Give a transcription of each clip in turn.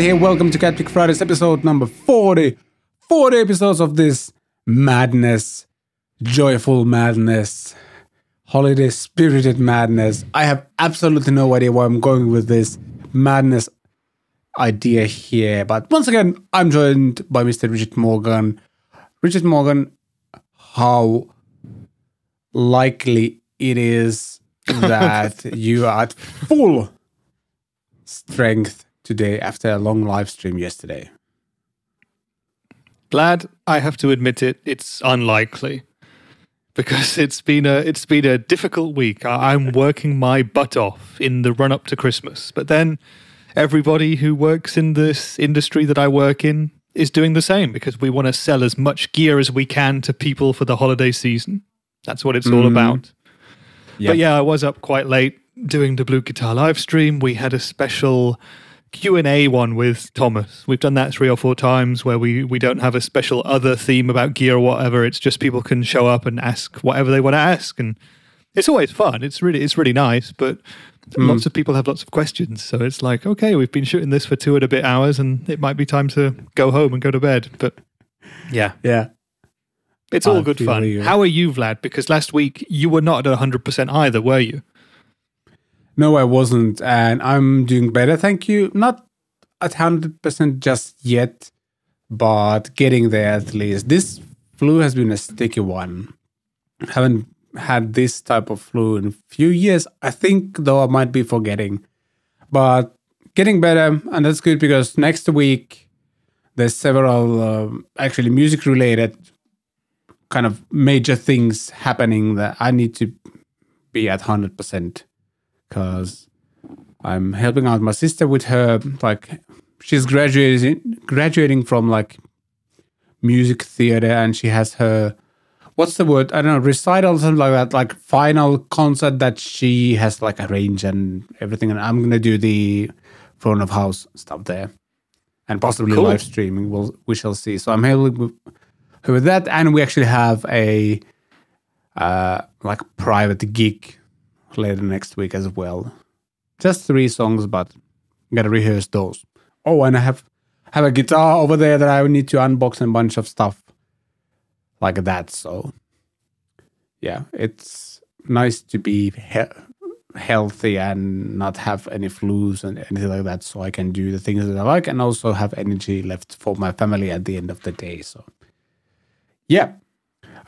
here. Welcome to Cat Pick Fridays, episode number 40. 40 episodes of this madness, joyful madness, holiday spirited madness. I have absolutely no idea where I'm going with this madness idea here. But once again, I'm joined by Mr. Richard Morgan. Richard Morgan, how likely it is that you are at full strength today after a long live stream yesterday? Glad I have to admit it, it's unlikely. Because it's been a it's been a difficult week. I, I'm working my butt off in the run up to Christmas. But then everybody who works in this industry that I work in is doing the same because we want to sell as much gear as we can to people for the holiday season. That's what it's all Mhm. about. Yep. But yeah, I was up quite late doing the Blue Guitar live stream. We had a special Q&A one with Thomas. We've done that three or four times where we, we don't have a special other theme about gear or whatever. It's just people can show up and ask whatever they want to ask. And it's always fun. It's really, it's really nice. But hmm. lots of people have lots of questions. So it's like, okay, we've been shooting this for two and a bit hours and it might be time to go home and go to bed. But yeah, Yeah. it's all I good fun. you. How are you, Vlad? Because last week you were not at 100% either, were you? No, I wasn't. And I'm doing better, thank you. Not at 100% just yet, but getting there at least. This flu has been a sticky one. haven't had this type of flu in a few years. I think, though, I might be forgetting. But getting better, and that's good because next week there's several um, actually music related kind of major things happening that I need to be at 100% because I'm helping out my sister with her like she's graduating graduating from like music theater and she has her what's the word? I don't know recital or something like that like final concert that she has like arranged and everything. And I'm gonna do the front of house stuff there and possibly Cool. live streaming. We'll we shall see. So I'm helping with that. And we actually have a uh like private gig later next week as well. Just three songs, but gotta rehearse those. Oh, and I have have a guitar over there that I need to unbox and a bunch of stuff like that. So yeah, it's nice to be he- healthy and not have any flus and anything like that, so I can do the things that I like and also have energy left for my family at the end of the day. So yeah,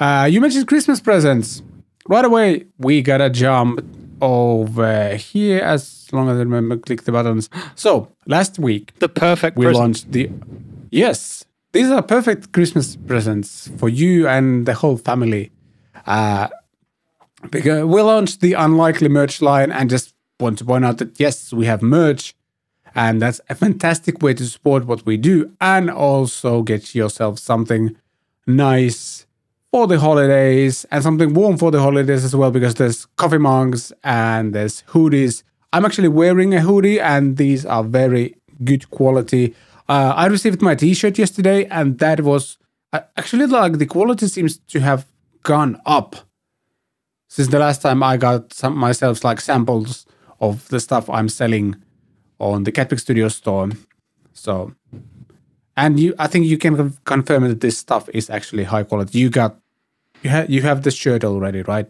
uh, you mentioned Christmas presents. Right away, we gotta jump over here as long as I remember, click the buttons. So, last week, The perfect we present. launched the. Yes, these are perfect Christmas presents for you and the whole family. Uh, because we launched the Unlikely merch line and just want to point out that yes, we have merch. And that's a fantastic way to support what we do and also get yourself something nice for the holidays and something warm for the holidays as well because there's coffee mugs and there's hoodies. I'm actually wearing a hoodie and these are very good quality. Uh, I received my t-shirt yesterday and that was uh, actually like the quality seems to have gone up since the last time I got some myself like samples of the stuff I'm selling on the Catpick Studio store. So and you, I think you can confirm that this stuff is actually high quality. You got, you have, you have the shirt already, right?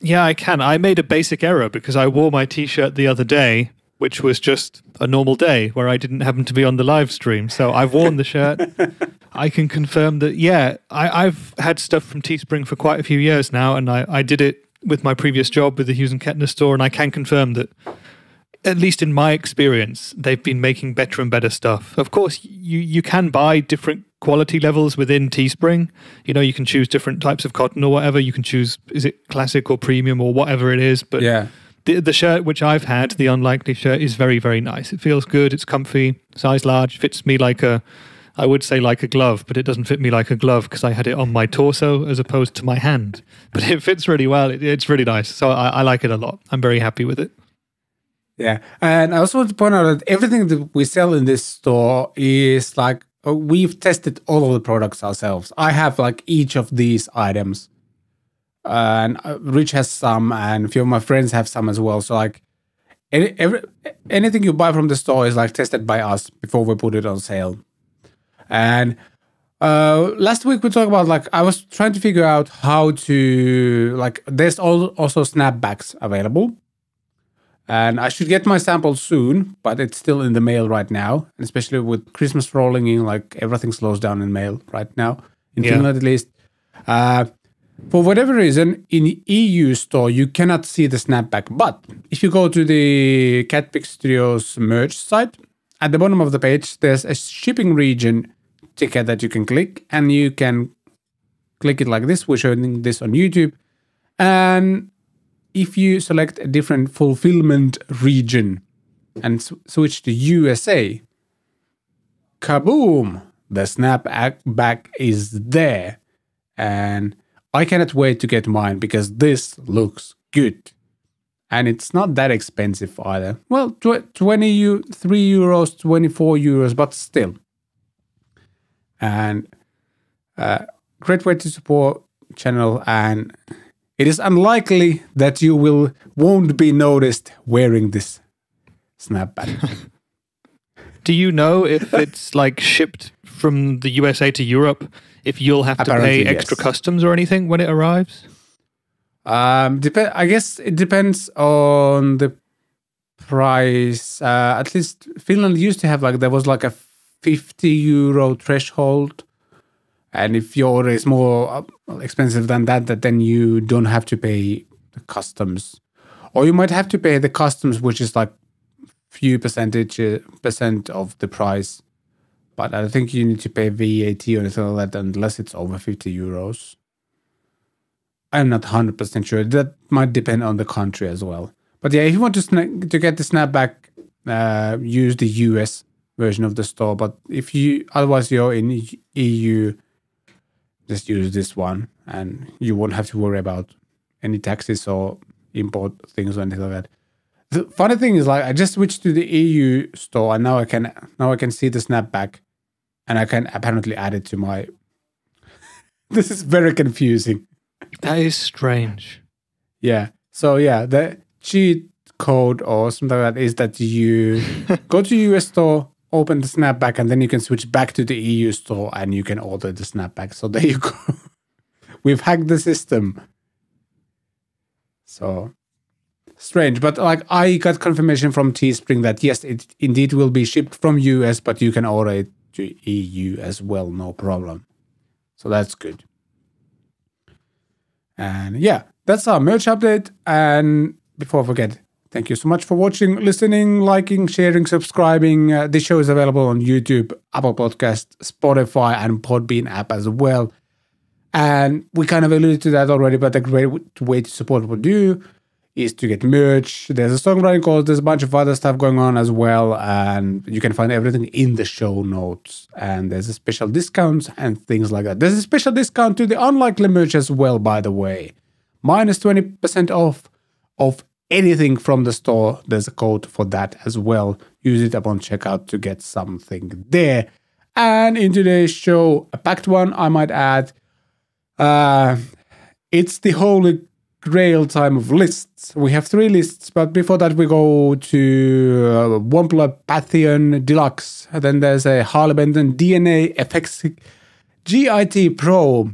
Yeah, I can. I made a basic error because I wore my t-shirt the other day, which was just a normal day where I didn't happen to be on the live stream. So I've worn the shirt. I can confirm that, yeah, I, I've had stuff from Teespring for quite a few years now, and I, I did it with my previous job with the Hughes and Kettner store, and I can confirm that, at least in my experience, they've been making better and better stuff. Of course, you, you can buy different quality levels within Teespring. You know, you can choose different types of cotton or whatever. You can choose, is it classic or premium or whatever it is. But Yeah. the, the shirt which I've had, the unlikely shirt, is very, very nice. It feels good. It's comfy, size large, fits me like a, I would say like a glove, but it doesn't fit me like a glove because I had it on my torso as opposed to my hand. But it fits really well. It, it's really nice. So I, I like it a lot. I'm very happy with it. Yeah. And I also want to point out that everything that we sell in this store is like, uh, we've tested all of the products ourselves. I have like each of these items. and uh, Rich has some, and a few of my friends have some as well. So, like, any, every, anything you buy from the store is like tested by us before we put it on sale. And uh, last week we talked about like I was trying to figure out how to like there's all, also snapbacks available. And I should get my sample soon, but it's still in the mail right now. And especially with Christmas rolling in, like everything slows down in mail right now, in Yeah. Finland at least. Uh, for whatever reason, in EU store, you cannot see the snapback. But if you go to the Catpick Studios merch site, at the bottom of the page, there's a shipping region ticket that you can click, and you can click it like this. We're showing this on YouTube. And if you select a different fulfillment region and s- switch to USA, kaboom, the snapback is there. And I cannot wait to get mine because this looks good. And it's not that expensive either. Well, tw- 20 eu- 3 euros, 24 euros, but still. And uh, great way to support channel and it is unlikely that you will won't be noticed wearing this snapback. Do you know if it's like shipped from the USA to Europe? If you'll have to pay extra yes. customs or anything when it arrives? Um, dep- I guess it depends on the price. Uh, at least Finland used to have like there was like a fifty euro threshold, and if your order is more uh, expensive than that, that then you don't have to pay the customs, or you might have to pay the customs, which is like few percentage uh, percent of the price. But I don't think you need to pay VAT or anything like that unless it's over fifty euros. I'm not 100% sure. That might depend on the country as well. But yeah, if you want to to get the snapback, uh, use the US version of the store. But if you otherwise you're in EU, just use this one, and you won't have to worry about any taxes or import things or anything like that. The funny thing is, like, I just switched to the EU store, and now I can now I can see the snapback, and I can apparently add it to my. this is very confusing. That is strange. Yeah. So yeah, the cheat code or something like that is that you go to US store, open the snapback, and then you can switch back to the EU store and you can order the snapback. So there you go. We've hacked the system. So strange, but like I got confirmation from Teespring that yes, it indeed will be shipped from US, but you can order it to EU as well, no problem. So that's good. And yeah, that's our merch update. And before I forget, thank you so much for watching, listening, liking, sharing, subscribing. Uh, this show is available on YouTube, Apple Podcast, Spotify, and Podbean app as well. And we kind of alluded to that already, but a great way to support what we do is to get merch. There's a songwriting course, there's a bunch of other stuff going on as well. And you can find everything in the show notes. And there's a special discounts and things like that. There's a special discount to the unlikely merch as well, by the way. Minus 20% off of anything from the store. There's a code for that as well. Use it upon checkout to get something there. And in today's show, a packed one, I might add. Uh, it's the holy grail time of lists. We have three lists, but before that, we go to uh, Wampler Pantheon Deluxe. Then there's a Harley Benton DNA FX GIT Pro.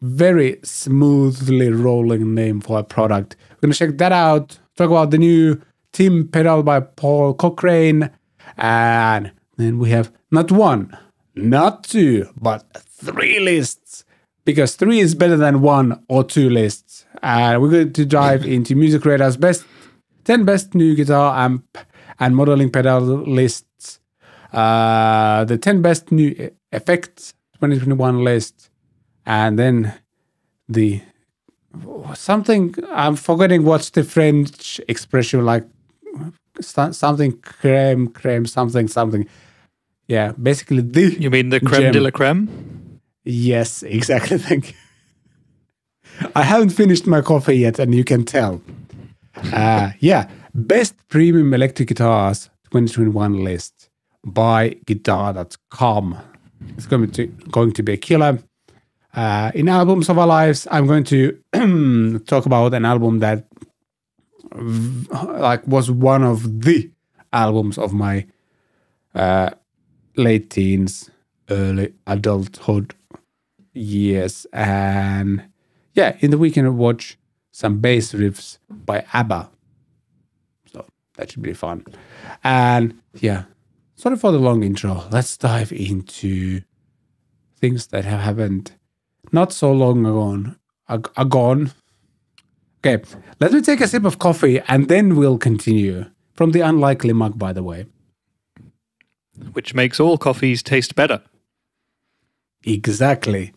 Very smoothly rolling name for a product. Gonna check that out. Talk about the new Tim pedal by Paul Cochrane, and then we have not one, not two, but three lists. Because three is better than one or two lists. And we're going to dive into Music Radar's best 10 best new guitar amp and modeling pedal lists, uh, the 10 best new effects 2021 list, and then the something I'm forgetting what's the French expression like something creme creme something something. Yeah, basically the You mean the creme Gem. de la creme? Yes, exactly. Thank you. I haven't finished my coffee yet, and you can tell. Uh, yeah, best premium electric guitars 2021 list by guitar.com. It's going to going to be a killer. Uh, in albums of our lives, I'm going to talk about an album that like was one of the albums of my uh, late teens, early adulthood years, and yeah, in the weekend watch some bass riffs by ABBA. So that should be fun. And yeah, sorry for the long intro. Let's dive into things that have happened not so long ago. ag- Agone. Okay, let me take a sip of coffee and then we'll continue. From the unlikely mug, by the way. Which makes all coffees taste better. Exactly.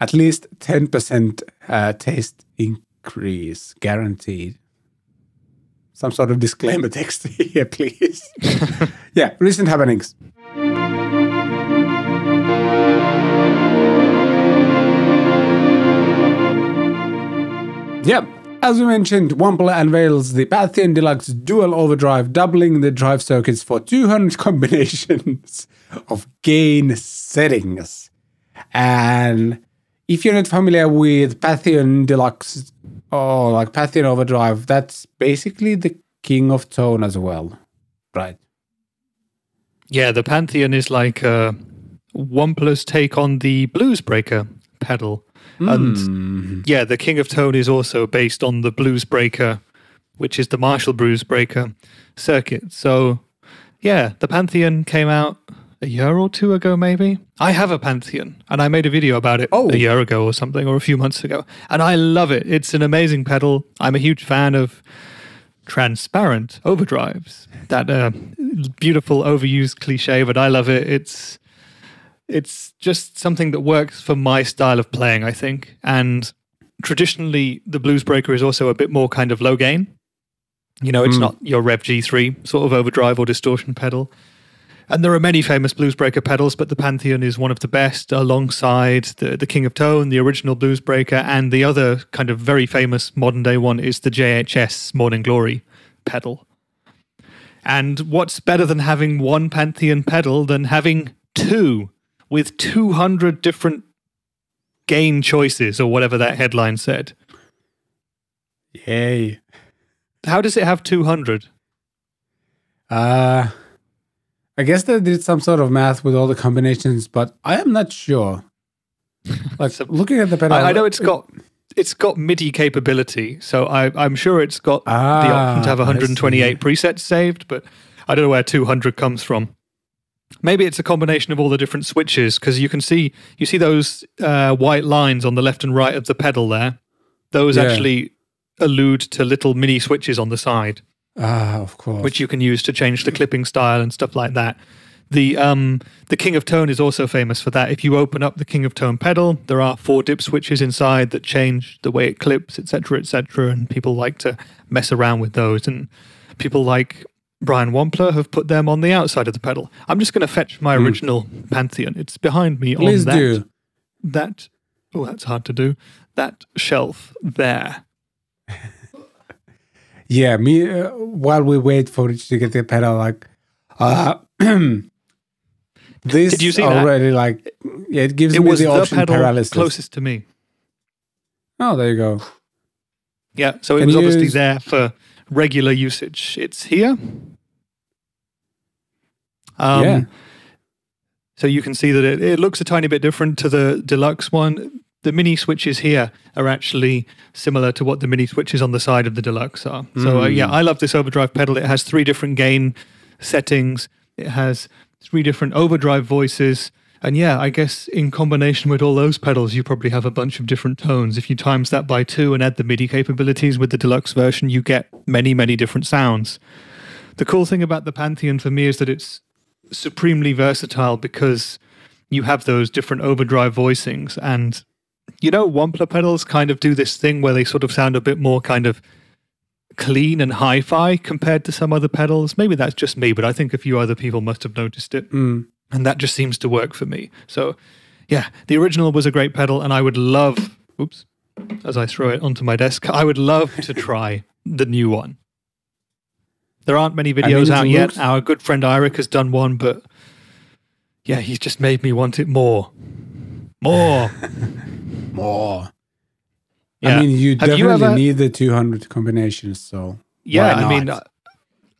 At least 10% uh, taste increase, guaranteed. Some sort of disclaimer text here, please. yeah, recent happenings. Yeah, as we mentioned, Wampler unveils the Pantheon Deluxe Dual Overdrive, doubling the drive circuits for 200 combinations of gain settings. And if you're not familiar with Pantheon Deluxe or like Pantheon Overdrive, that's basically the king of tone as well, right? Yeah, the Pantheon is like uh, Wampler's take on the Blues Breaker pedal. And yeah, the King of Tone is also based on the Blues Breaker, which is the Marshall Blues Breaker circuit. So yeah, the Pantheon came out a year or two ago, maybe. I have a Pantheon, and I made a video about it Oh. a year ago or something, or a few months ago, and I love it. It's an amazing pedal. I'm a huge fan of transparent overdrives. That uh, beautiful overused cliche, but I love it. It's it's just something that works for my style of playing, I think. And traditionally, the blues breaker is also a bit more kind of low gain. You know, it's hmm. not your Revv G3 sort of overdrive or distortion pedal. And there are many famous blues breaker pedals, but the Pantheon is one of the best alongside the, the King of Tone, the original blues breaker, and the other kind of very famous modern day one is the JHS Morning Glory pedal. And what's better than having one Pantheon pedal than having two with 200 different gain choices or whatever that headline said? Yay. How does it have 200? Uh, I guess they did some sort of math with all the combinations, but I am not sure. Like So- looking at the I, I know it's got it's got MIDI capability, so I, I'm sure it's got the option to have Ah, 128 presets saved, but I don't know where 200 comes from. Maybe it's a combination of all the different switches because you can see you see those uh, white lines on the left and right of the pedal there. Those Yeah. actually allude to little mini switches on the side. Ah, of course. which you can use to change the clipping style and stuff like that. The um the King of Tone is also famous for that. If you open up the King of Tone pedal, there are four dip switches inside that change the way it clips, etc., etc. And people like to mess around with those. And people like Brian Wampler have put them on the outside of the pedal. I'm just going to fetch my original Pantheon. It's behind me Please on that do. that. Oh, that's hard to do. That shelf there. Yeah, me. Uh, while we wait for it to get the pedal, like, uh, this Did you see that? already like yeah, it gives It me was the the option pedal paralysis. closest to me. Oh, there you go. Yeah, so it was obviously there for regular usage. It's here. Um, Yeah. So you can see that it, it looks a tiny bit different to the deluxe one. The mini switches here are actually similar to what the mini switches on the side of the deluxe are. So uh, yeah, I love this overdrive pedal. It has three different gain settings. It has three different overdrive voices. And yeah, I guess in combination with all those pedals, you probably have a bunch of different tones. If you times that by two and add the MIDI capabilities with the deluxe version, you get many, many different sounds. The cool thing about the Pantheon for me is that it's supremely versatile because you have those different overdrive voicings and you know wampler pedals kind of do this thing where they sort of sound a bit more kind of clean and hi-fi compared to some other pedals maybe that's just me but i think a few other people must have noticed it Mm. And that just seems to work for me so yeah the original was a great pedal and i would love oops as i throw it onto my desk i would love to try the new one there aren't many videos it out yet looks- our good friend Eirik has done one but yeah he's just made me want it more more More. Yeah. I mean, you Have you definitely ever- need the 200 combinations. So Yeah, why I mean, not?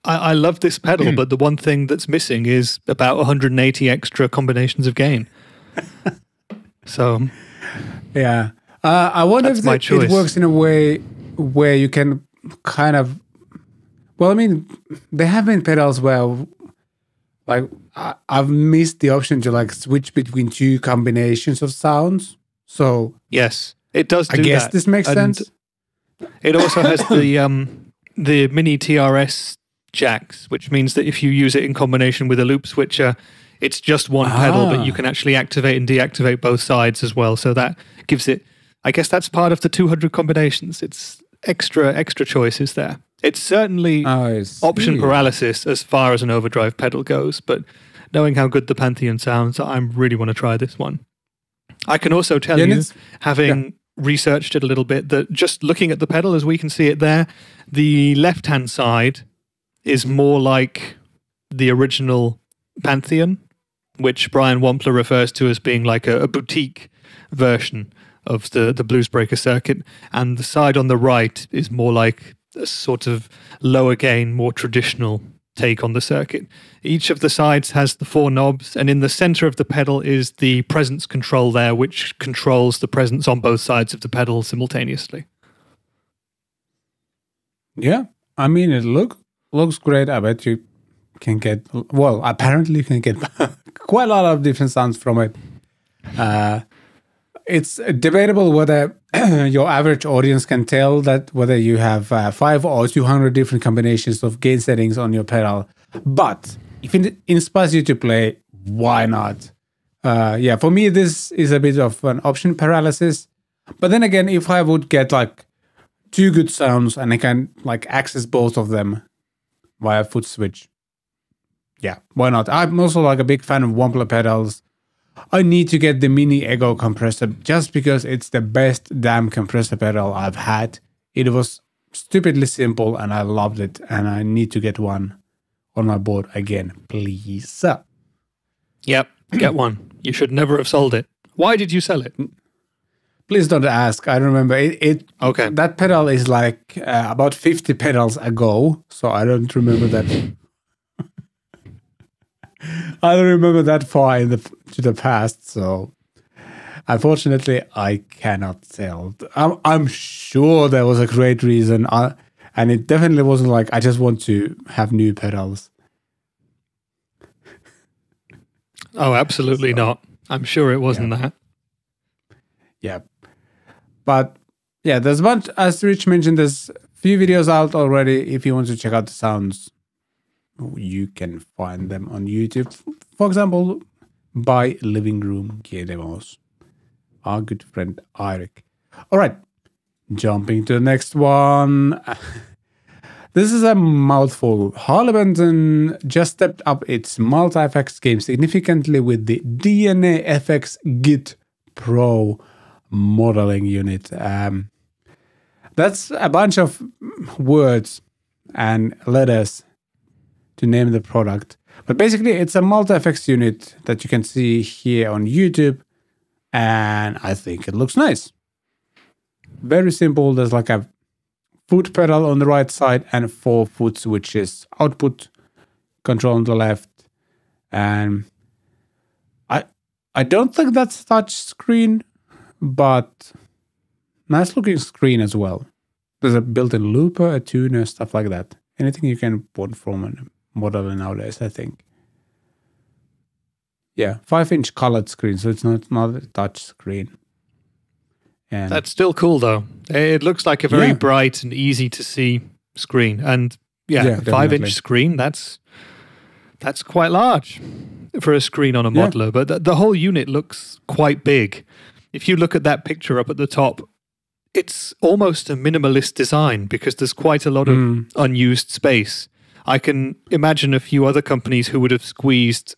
I, I love this pedal, but the one thing that's missing is about 180 extra combinations of gain. so Yeah. Uh, I wonder if my it, works in a way where you can kind of. Well, I mean, there have been pedals where, like, I, I've missed the option to like switch between two combinations of sounds. So yes, it does. I Do guess that. this makes And sense. It also has the um the mini TRS jacks, which means that if you use it in combination with a loop switcher, it's just one pedal, but you Ah. can actually activate and deactivate both sides as well. So that gives it. I guess that's part of the 200 combinations. It's extra extra choices there. It's certainly option paralysis as far as an overdrive pedal goes, but knowing how good the Pantheon sounds, I really want to try this one. I can also tell Yeah, you, having researched it a little bit, that just looking at the pedal as we can see it there, the left hand side is more like the original Pantheon, which Brian Wampler refers to as being like a, a boutique version of the, the Bluesbreaker circuit. And the side on the right is more like a sort of lower gain, more traditional take on the circuit. Each of the sides has the four knobs, and in the center of the pedal is the presence control there, which controls the presence on both sides of the pedal simultaneously. Yeah, I mean, it look looks great. I bet you can get well. Apparently, you can get quite a lot of different sounds from it. Uh, it's debatable whether your average audience can tell that whether you have uh, five or two hundred different combinations of gain settings on your pedal. But if it inspires you to play, why not? Uh, yeah, for me, this is a bit of an option paralysis. But then again, if I would get like two good sounds and I can like access both of them via foot switch. Yeah, why not? I'm also like a big fan of Wampler pedals. I need to get the mini Ego compressor just because it's the best damn compressor pedal I've had. It was stupidly simple and I loved it and I need to get one on my board again, please. Yep, get one. You should never have sold it. Why did you sell it? Please don't ask. I don't remember it. it Okay. that pedal is like uh, about 50 pedals ago, so I don't remember that. I don't remember that far in the to the past, so unfortunately, I cannot tell. I'm, I'm sure there was a great reason, uh, and it definitely wasn't like I just want to have new pedals. Oh, absolutely not. I'm sure it wasn't that. Yeah. But yeah, there's a bunch, as Rich mentioned, there's a few videos out already. If you want to check out the sounds, you can find them on YouTube. For example, by Living Room Gear Demos, our good friend Eric. All right, jumping to the next one. This is a mouthful. Harley Benton just stepped up its multi-effects game significantly with the DNA FX Git Pro modeling unit. Um, that's a bunch of words and letters to name the product. But basically, it's a multi-effects unit that you can see here on YouTube, and I think it looks nice. Very simple. There's like a foot pedal on the right side and four foot switches. Output control on the left, and I I don't think that's touch screen, but nice looking screen as well. There's a built-in looper, a tuner, stuff like that. Anything you can want from a model nowadays, I think. Yeah, five inch colored screen, so it's not not a touch screen. And That's still cool though. It looks like a very Yeah. bright and easy to see screen. And yeah, Yeah, five-inch screen, that's that's quite large for a screen on a Yeah. modeler. But the, the whole unit looks quite big. If you look at that picture up at the top, it's almost a minimalist design because there's quite a lot of Mm. unused space. I can imagine a few other companies who would have squeezed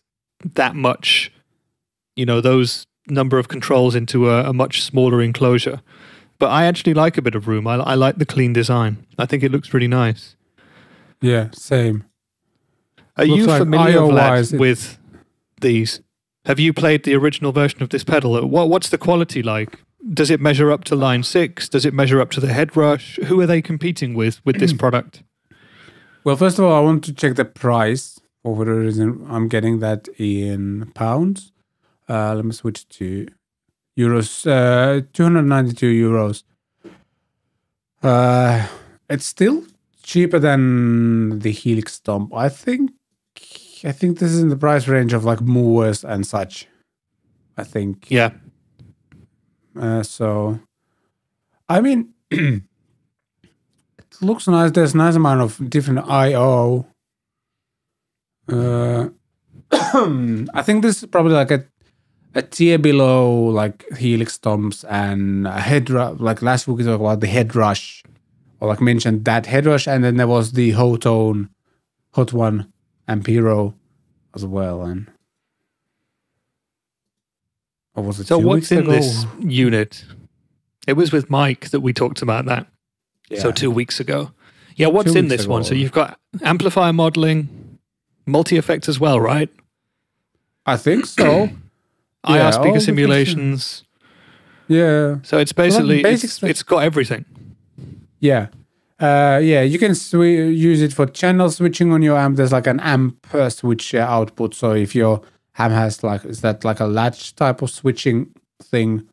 that much, you know, those number of controls into a, a much smaller enclosure. But I actually like a bit of room. I, I like the clean design. I think it looks really nice. yeah, same. Are Looks you familiar Vlad, with these? Have you played the original version of this pedal? What, what's the quality like? Does it measure up to line six? Does it measure up to the Headrush? Who are they competing with with this product? Well, first of all, I want to check the price. For whatever reason, I'm getting that in pounds. Uh, let me switch to euros. Uh, 292 euros. Uh, it's still cheaper than the Helix Stomp. I think. I think this is in the price range of like movers and such. I think. Yeah. Uh, so, I mean, it looks nice. There's a nice amount of different I/O. Uh, I think this is probably like a a tier below like Helix Stomps and a Headrush. Like last week we talked about the Headrush, or like mentioned that Headrush, and then there was the Hotone, Hot One, Ampero as well, and. Or was it So what's in ago? this unit? It was with Mike that we talked about that. So two weeks ago. Yeah, what's Two in this one? So you've got amplifier modeling, multi effect as well, right? I think so. IR Yeah, all speaker simulations. yeah. So it's basically basic it's, it's got everything. Yeah. Uh, yeah, you can swi- use it for channel switching on your amp. There's like an amp uh, switch uh, output. So if your amp has like, is that like a latch type of switching thing?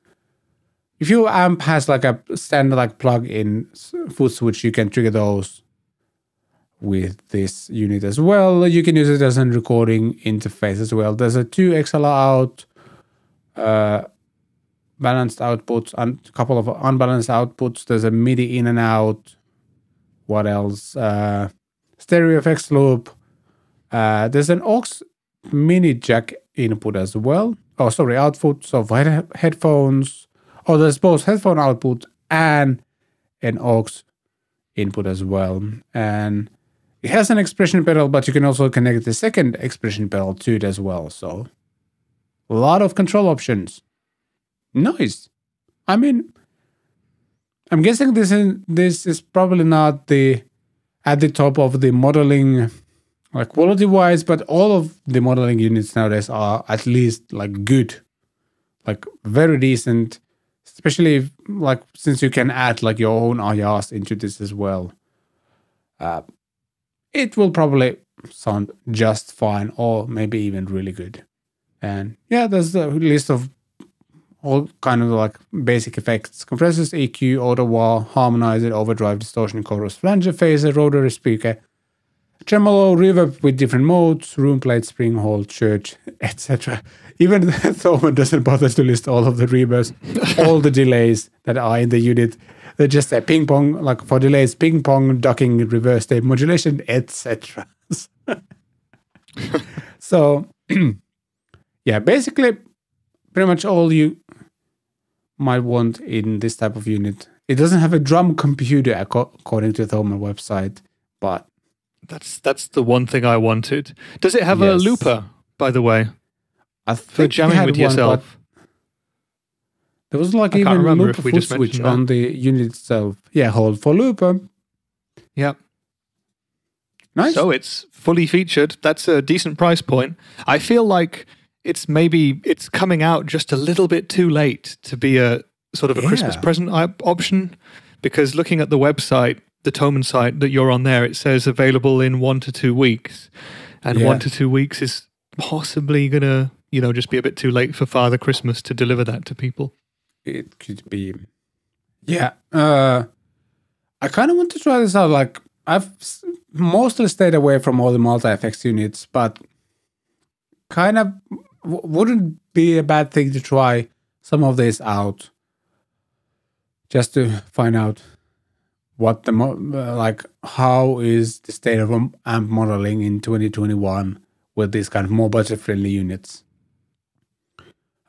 If your amp has like a standard like plug-in foot switch, you can trigger those with this unit as well. You can use it as a recording interface as well. There's a two XLR out, uh, balanced outputs, and a couple of unbalanced outputs. There's a MIDI in and out. What else? Uh, stereo effects loop. Uh, there's an aux mini jack input as well. Oh, sorry, outputs of head- headphones. Oh, there's both headphone output and an aux input as well. And it has an expression pedal, but you can also connect the second expression pedal to it as well. So a lot of control options. Nice. I mean, I'm guessing this is this is probably not the at the top of the modeling like quality wise, but all of the modeling units nowadays are at least like good, like very decent. Especially if, like since you can add like your own IRs into this as well. Uh, it will probably sound just fine or maybe even really good. And yeah, there's a list of all kind of like basic effects compressors, EQ, auto wah, harmonizer, overdrive, distortion, chorus, flanger, phaser, rotary speaker, tremolo, reverb with different modes, room plate, spring hall, church, etc. Even Thoman doesn't bother to list all of the reverbs, all the delays that are in the unit. They just say ping pong, like for delays, ping pong, ducking, reverse tape modulation, etc. so, yeah, basically, pretty much all you might want in this type of unit. It doesn't have a drum computer according to the Thoman website, but That's that's the one thing I wanted. Does it have a looper, by the way, I for think it jamming with one, yourself? There was like I even a loop if we foot just switch on the unit itself. Yeah, hold for looper. Yeah. Nice. So it's fully featured. That's a decent price point. I feel like it's maybe it's coming out just a little bit too late to be a sort of a Christmas present option because looking at the website, the Thoman site that you're on there, it says available in 1 to 2 weeks. And Yeah. 1 to 2 weeks is possibly going to, you know, just be a bit too late for Father Christmas to deliver that to people. it could be. Yeah. Uh, I kind of want to try this out. Like I've mostly stayed away from all the multi effects units, but kind of w- wouldn't be a bad thing to try some of this out, just to find out what the mo- like how is the state of um, amp modeling in 2021 with these kind of more budget friendly units.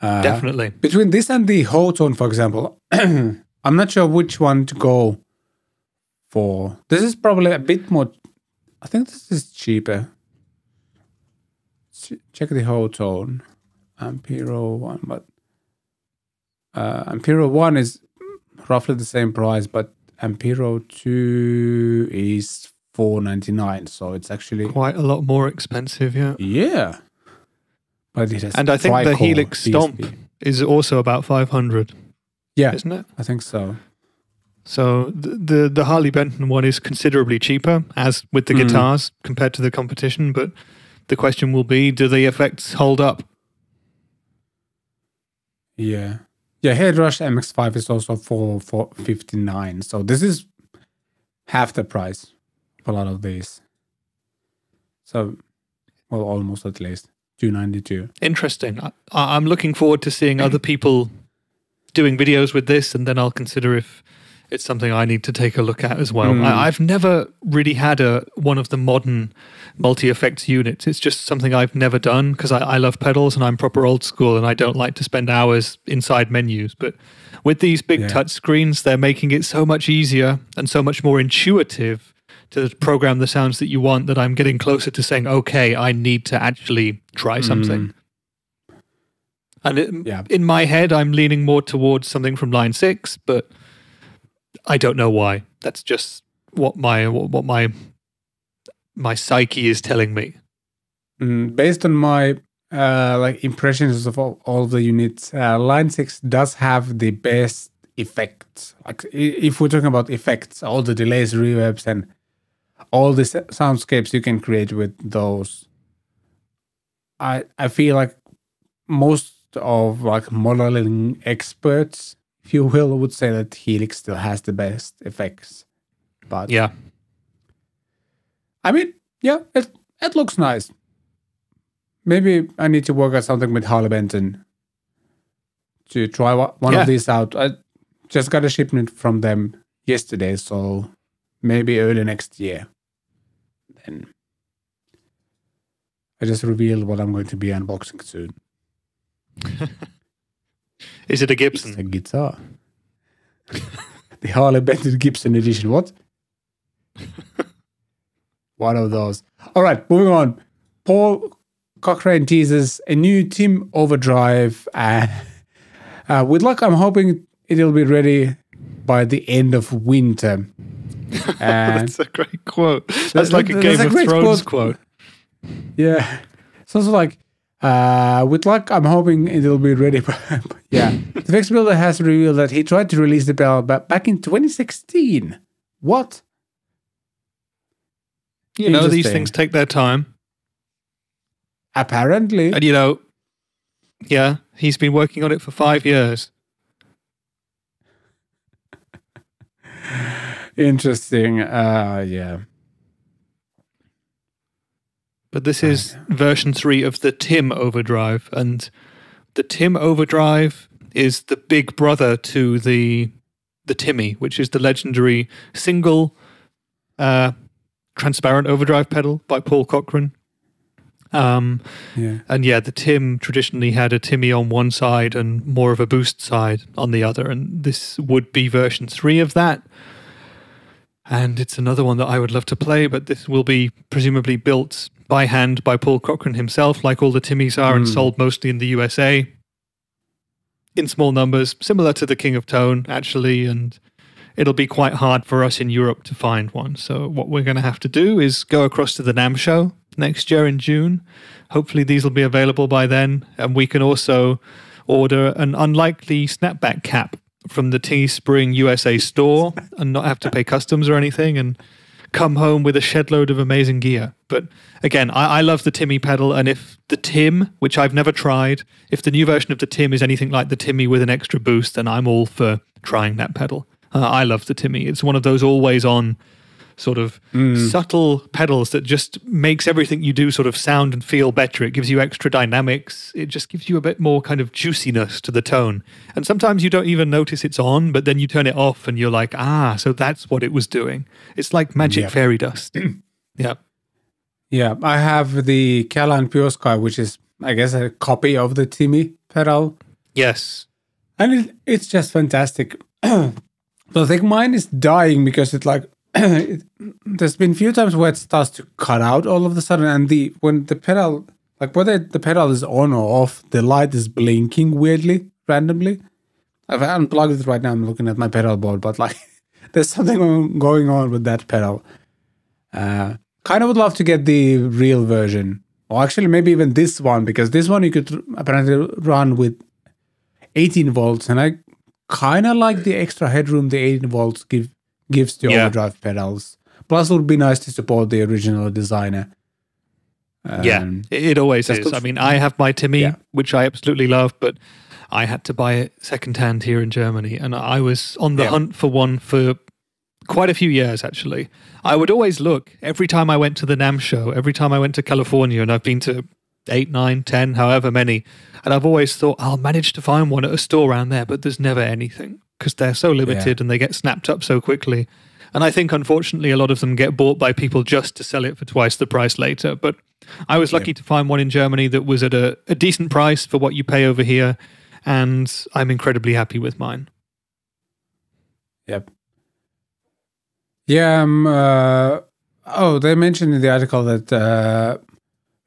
Uh, Definitely. between this and the Hotone, for example, I'm not sure which one to go for. This is probably a bit more. I think this is cheaper. Ch- Check the Hotone, Ampero one, but uh, Ampero one is roughly the same price, but Ampero two is four ninety nine. So it's actually Quite a lot more expensive, yeah. yeah. but it has And I think the Helix Stomp is also about 500, Yeah, isn't it? I think so. So the, the the Harley Benton one is considerably cheaper, as with the Mm. guitars compared to the competition. But the question will be, do the effects hold up? Yeah. Yeah, Headrush MX5 is also for for 59. So this is half the price of a lot of these. So well almost at least 292. Interesting. I, I'm looking forward to seeing other people doing videos with this, and then I'll consider if it's something I need to take a look at as well. Mm. I, I've never really had a one of the modern multi effects units. It's just something I've never done because I, I love pedals and I'm proper old school, and I don't like to spend hours inside menus. But with these big Yeah. touch screens, they're making it so much easier and so much more intuitive to program the sounds that you want that I'm getting closer to saying, okay, I need to actually try something. And it, Yeah. in my head, I'm leaning more towards something from line six, but I don't know why. That's just what my what, my my psyche is telling me. Mm, based on my uh, like impressions of all, all the units, uh, Line Six does have the best effects. Like if we're talking about effects, all the delays, reverbs, and all the soundscapes you can create with those. I I feel like most of like modeling experts, you will, would say that Helix still has the best effects. But Yeah, I mean, yeah, it it looks nice. Maybe I need to work out something with Harley Benton to try one Yeah. of these out. I just got a shipment from them yesterday, so maybe early next year. Then I just revealed what I'm going to be unboxing soon. is it a It's Gibson? a guitar. the Harley Benton Gibson edition. What? One of those. All right, moving on. Paul Cochrane teases a new Tim Overdrive. Uh, uh, with luck, I'm hoping it'll be ready by the end of winter. And That's a great quote. That's That- like a Game a of Thrones quote. quote. yeah, it's also like, uh, with luck, I'm hoping it'll be ready. yeah, the Vex builder has revealed that he tried to release the bell ba- back in 2016. What? You know, these things take their time. Apparently. And you know, yeah, he's been working on it for five years. Interesting. Uh, yeah. But this is version three of the Tim Overdrive, and the Tim Overdrive is the big brother to the the Timmy, which is the legendary single uh, transparent overdrive pedal by Paul Cochrane. Um, Yeah. and yeah, the Tim traditionally had a Timmy on one side and more of a boost side on the other, and this would be version three of that. And it's another one that I would love to play, but this will be presumably built by hand by Paul Cochrane himself, like all the Timmys are, and Hmm. sold mostly in the USA in small numbers, similar to the King of Tone, actually. And it'll be quite hard for us in Europe to find one. So, what we're going to have to do is go across to the NAMM show next year in June. Hopefully, these will be available by then. And we can also order an unlikely snapback cap from the Teespring USA store and not have to pay customs or anything and come home with a shed load of amazing gear. But again, I, I love the Timmy pedal. And if the Tim, which I've never tried, if the new version of the Tim is anything like the Timmy with an extra boost, then I'm all for trying that pedal. Uh, I love the Timmy. It's one of those always on sort of subtle pedals that just makes everything you do sort of sound and feel better. It gives you extra dynamics. It just gives you a bit more kind of juiciness to the tone. And sometimes you don't even notice it's on, but then you turn it off and you're like, ah, so that's what it was doing. It's like magic Yeah. fairy dust. yeah. Yeah. I have the Calan Pure Sky, which is, I guess, a copy of the Timmy pedal. Yes. And it, it's just fantastic. so I think mine is dying because it's like there's been a few times where it starts to cut out all of a sudden, and the when the pedal, like whether the pedal is on or off, the light is blinking weirdly, randomly. I've unplugged it right now. I'm looking at my pedal board, but like there's something going on with that pedal. Uh, kind of would love to get the real version or actually maybe even this one because this one you could apparently run with 18 volts, and I kind of like the extra headroom the 18 volts give gives the Yeah. overdrive pedals. Plus, it would be nice to support the original designer. yeah, Um, it, it always is. to- I mean, I have my Timmy, Yeah. which I absolutely love, but I had to buy it secondhand here in Germany, and I was on the Yeah. hunt for one for quite a few years. Actually, I would always look every time I went to the NAMM show, every time I went to California, and I've been to eight, nine, ten, however many, and I've always thought I'll manage to find one at a store around there, but there's never anything because they're so limited and they get snapped up so quickly. And I think, unfortunately, a lot of them get bought by people just to sell it for twice the price later. But I was lucky to find one in Germany that was at a, a decent price for what you pay over here. And I'm incredibly happy with mine. Yep. Yeah. Um, uh, oh, they mentioned in the article that uh,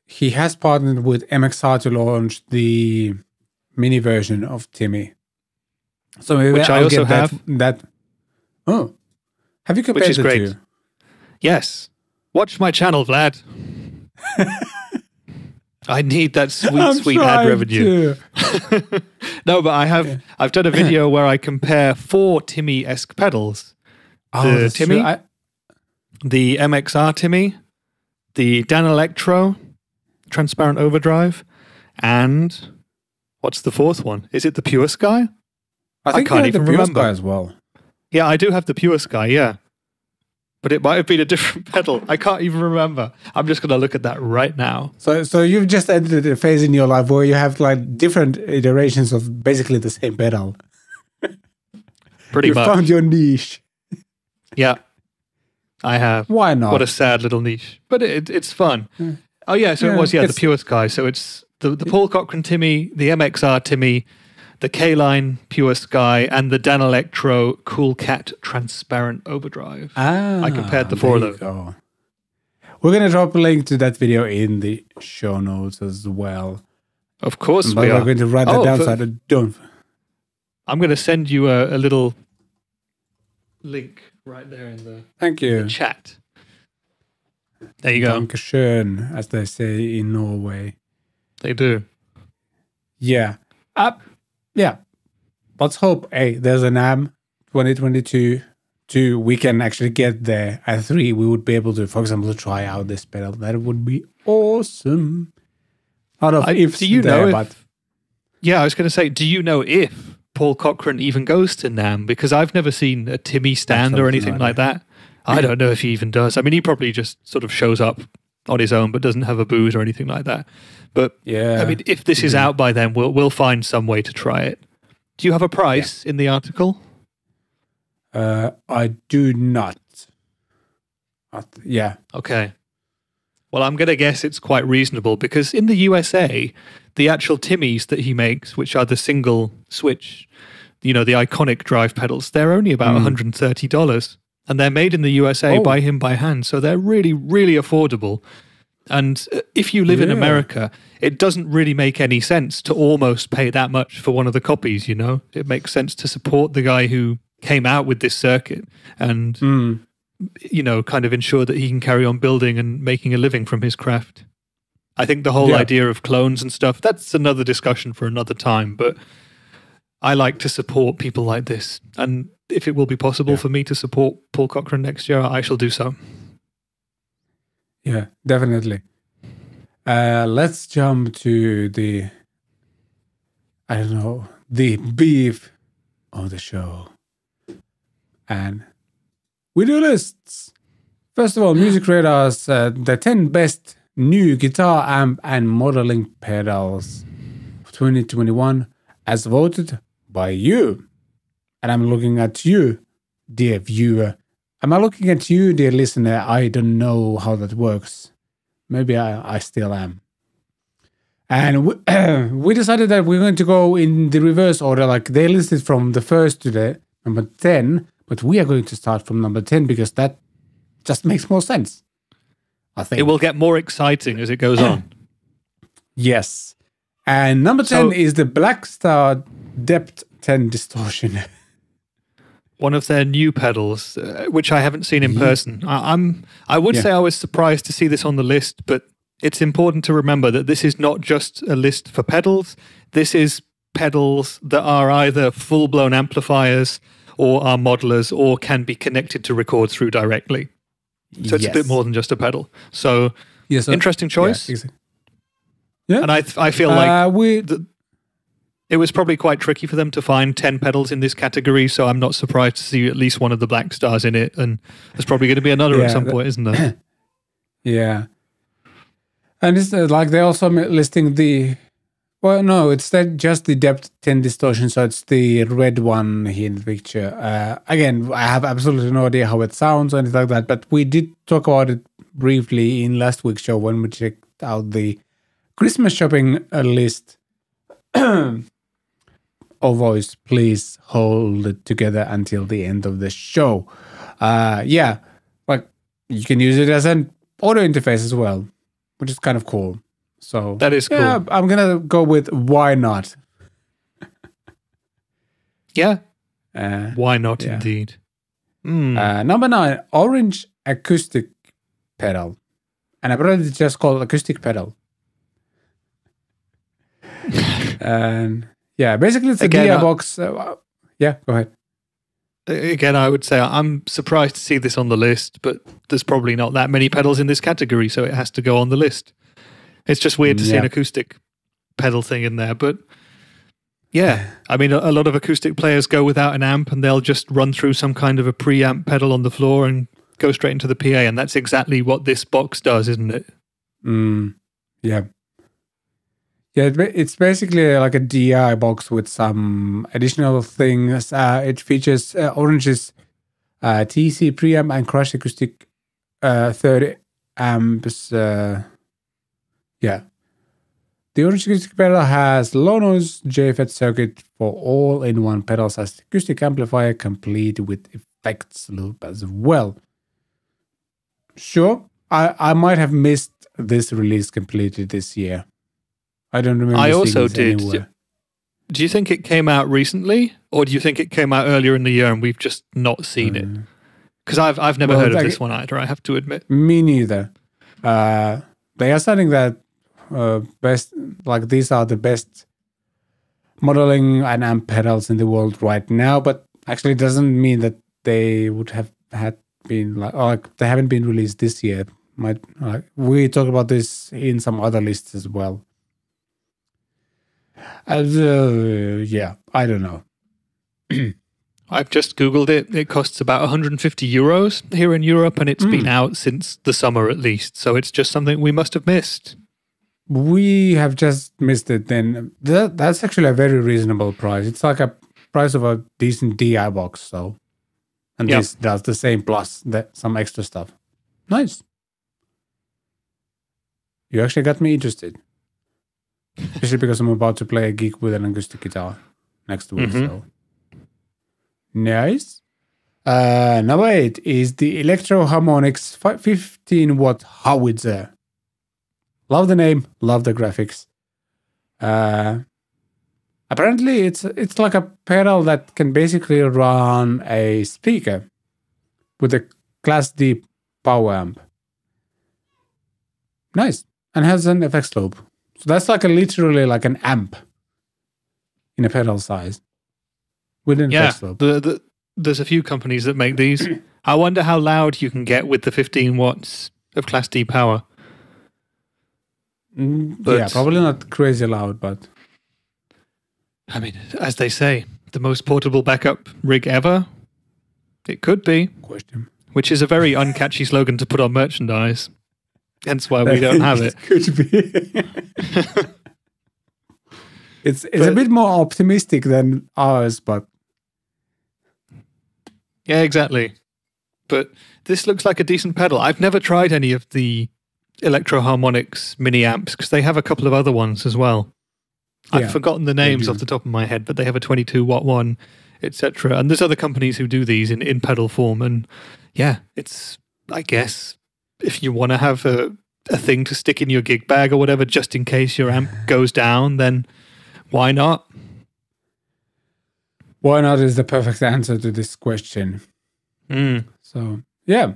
he has partnered with MXR to launch the mini version of Timmy. So maybe Which I I'll also get that, have. that. Oh, have you compared which is the great. two? Yes. Watch my channel, Vlad. I need that sweet, I'm sweet ad revenue. No, but I have I've done a video where I compare four Timmy esque pedals. Oh, The. Timmy? I- the MXR Timmy, the Danelectro, transparent overdrive, and what's the fourth one? Is it the Pure Sky? I think can't you had even the remember. Sky as well. Yeah, I do have the Pure Sky, yeah. But it might have been a different pedal. I can't even remember. I'm just going to look at that right now. So, so you've just entered a phase in your life where you have like different iterations of basically the same pedal. Pretty much. you much. found your niche. yeah. I have. Why not? What a sad little niche. But it, it's fun. Hmm. Oh, yeah. So Yeah, it was, yeah, the Pure Sky. So it's the, the Paul Cochrane Timmy, the MXR Timmy, the Keeley Pure Sky, and the Danelectro Cool Cat Transparent Overdrive. Ah, I compared the four of them. go. We're gonna drop a link to that video in the show notes as well. Of course, But we we're are. going to write that Oh, down so I don't. I'm going to send you a, a little link right there in the Thank you. chat. There you go. Dankeschön, as they say in Norway. They do. Yeah. Uh, yeah. Let's hope, hey, there's an AM 2022. Two, we can actually get there. And three, we would be able to, for example, try out this pedal. That would be awesome. Out of I- ifs do you there, know if- but Yeah, I was going to say, do you know if Paul Cochrane even goes to NAMM? Because I've never seen a Timmy stand or anything like that. I don't know if he even does. I mean, he probably just sort of shows up on his own, but doesn't have a booth or anything like that. But yeah. I mean, if this is out by then, we'll we'll find some way to try it. Do you have a price in the article? Uh, I do not. But, yeah. Okay. Well, I'm going to guess it's quite reasonable because in the USA, the actual Timmys that he makes, which are the single switch, you know, the iconic drive pedals, they're only about $130. And they're made in the USA Oh. by him by hand. So they're really, really affordable. And uh, if you live in America, it doesn't really make any sense to almost pay that much for one of the copies, you know? It makes sense to support the guy who came out with this circuit and Mm. you know, kind of ensure that he can carry on building and making a living from his craft. I think the whole Yeah. idea of clones and stuff, that's another discussion for another time, but I like to support people like this. And if it will be possible Yeah. for me to support Paul Cochrane next year, I shall do so. Yeah, definitely. Uh, let's jump to the, I don't know, the beef of the show. And we do lists. First of all, Music Radar's uh, the 10 best new guitar amp and modeling pedals of 2021 as voted by you. And I'm looking at you, dear viewer. Am I looking at you, dear listener? I don't know how that works. Maybe I, I still am. And we, we decided that we're going to go in the reverse order, like they listed from the first to the number 10, but we are going to start from number 10 because that just makes more sense. I think. It will get more exciting as it goes on. Yes. And number 10 So- is the Blackstar Depth 10 Distortion. One of their new pedals, uh, which I haven't seen in person. I, I'm. I would Yeah. say I was surprised to see this on the list, but it's important to remember that this is not just a list for pedals. This is pedals that are either full blown amplifiers or are modelers or can be connected to record through directly. So it's a bit more than just a pedal. So Yes, so- interesting choice. Yeah, exactly. Yeah. And I, I feel like uh, we the, it was probably quite tricky for them to find 10 pedals in this category. So I'm not surprised to see at least one of the Blackstars in it. And there's probably going to be another Yeah, at some the- point, isn't there? Yeah. And it's uh, like they're also listing the. Well, no, it's that just the depth 10 distortion. So it's the red one here in the picture. Uh, again, I have absolutely no idea how it sounds or anything like that. But we did talk about it briefly in last week's show when we checked out the Christmas shopping uh, list. voice, please hold it together until the end of the show. Uh, yeah, like you can use it as an audio interface as well, which is kind of cool. So That is cool. I'm gonna go with why not. Yeah. Uh, Why not, Yeah. indeed? Hmm. uh, number nine, orange acoustic pedal, and apparently it's just called acoustic pedal. and yeah, basically it's a Again, DI uh, box. Uh, yeah, go ahead. Again, I would say I'm surprised to see this on the list, but there's probably not that many pedals in this category, so it has to go on the list. It's just weird to see an acoustic pedal thing in there, but yeah, I mean, a, a lot of acoustic players go without an amp and they'll just run through some kind of a preamp pedal on the floor and go straight into the PA, and that's exactly what this box does, isn't it? Mm, yeah. Yeah, it's basically like a DI box with some additional things. Uh, it features uh, Orange's uh, TC preamp and Crush acoustic uh, 30 amps. Uh, yeah. The Orange acoustic pedal has low noise JFET circuit for all in one pedals as acoustic amplifier complete with effects loop as well. Sure, I, I might have missed this release completely this year. I don't remember. I also did. anywhere. Do you think it came out recently, or do you think it came out earlier in the year and we've just not seen it? Mm, Because I've I've never Well, heard of like- this one either. I have to admit. Me neither. Uh, they are saying that uh, best, like these are the best modeling and amp pedals in the world right now, but actually it doesn't mean that they would have had been like, like they haven't been released this year. Might like we talked about this in some other lists as well. Uh, yeah, I don't know. I've just googled it. It costs about 150 euros here in Europe, and it's been Mm. out since the summer at least. So it's just something we must have missed. We have just missed it. Then that, that's actually a very reasonable price. It's like a price of a decent DI box. So, and Yep. this does the same plus the, some extra stuff. Nice. You actually got me interested, especially because I'm about to play a gig with an acoustic guitar next week. Mhm. So nice. Uh, number eight is the Electro Harmonix fi- 15 watt howitzer. Love the name, love the graphics. Uh, apparently, it's it's like a pedal that can basically run a speaker with a Class D power amp. Nice, and has an effects loop. So that's like a literally like an amp in a pedal size within Yeah, the, the, there's a few companies that make these. I wonder how loud you can get with the 15 watts of Class D power. Mm, but- yeah, probably not crazy loud, but I mean, as they say, the most portable backup rig ever. It could be, question. which is a very uncatchy slogan to put on merchandise. Hence why we don't have it. Could be. it's it's a bit more optimistic than ours, but Yeah, exactly. But this looks like a decent pedal. I've never tried any of the Electro Harmonix mini amps because they have a couple of other ones as well. Yeah, I've forgotten the names off the top of my head, but they have a 22 watt one, etc. And there's other companies who do these in, in pedal form. And yeah, it's, I guess, if you want to have a, a thing to stick in your gig bag or whatever, just in case your amp goes down, then why not? why not is the perfect answer to this question. Mm. So yeah.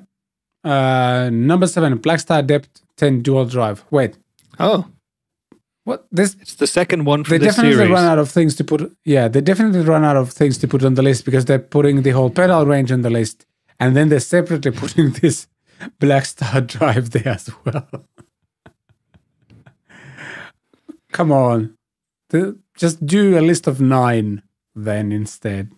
Uh, number seven, Blackstar Depth 10 dual drive. Wait, Oh, what? This it's the second one they from definitely series. run out of things to put. Yeah, they definitely run out of things to put on the list because they're putting the whole pedal range on the list, and then they're separately putting this Blackstar drive there as well. Come on, The- just do a list of nine then instead.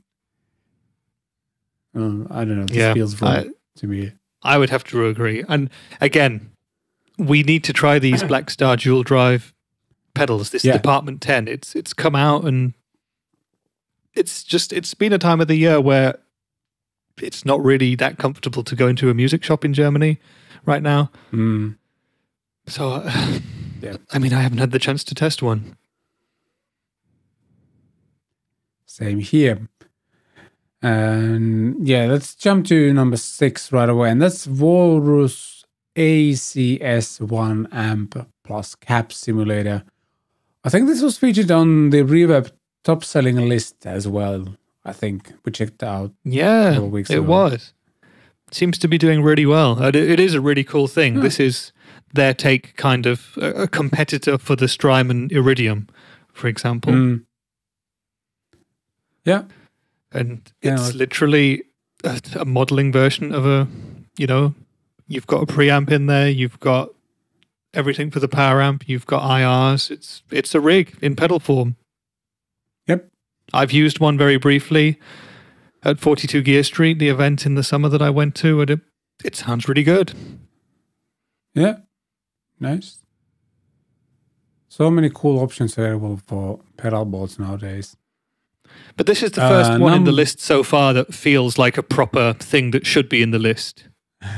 Uh, I don't know. This Yeah, feels wrong I- to me. I would have to agree. And again, we need to try these Blackstar dual drive pedals. This Yeah. Department 10. It's it's come out and it's just it's been a time of the year where it's not really that comfortable to go into a music shop in Germany right now. Mm. So uh, Yeah. I mean, I haven't had the chance to test one. Same here. And yeah, let's jump to number six right away. And that's Walrus ACS1 amp plus cab simulator. I think this was featured on the Reverb top selling list as well. I think we checked out. Yeah, couple of weeks it ago. was. Seems to be doing really well. It, is a really cool thing. Hmm. This is their take, kind of a, a competitor for the Strymon Iridium, for example. Mm. Yeah. And Yeah, it's like- literally a, a modeling version of a, you know, you've got a preamp in there, you've got everything for the power amp, you've got IRs. It's it's a rig in pedal form. I've used one very briefly at 42 Gear Street, the event in the summer that I went to, and it, it sounds really good. Yeah. Nice. So many cool options available for pedal boards nowadays. But this is the first Uh, one in the list so far that feels like a proper thing that should be in the list.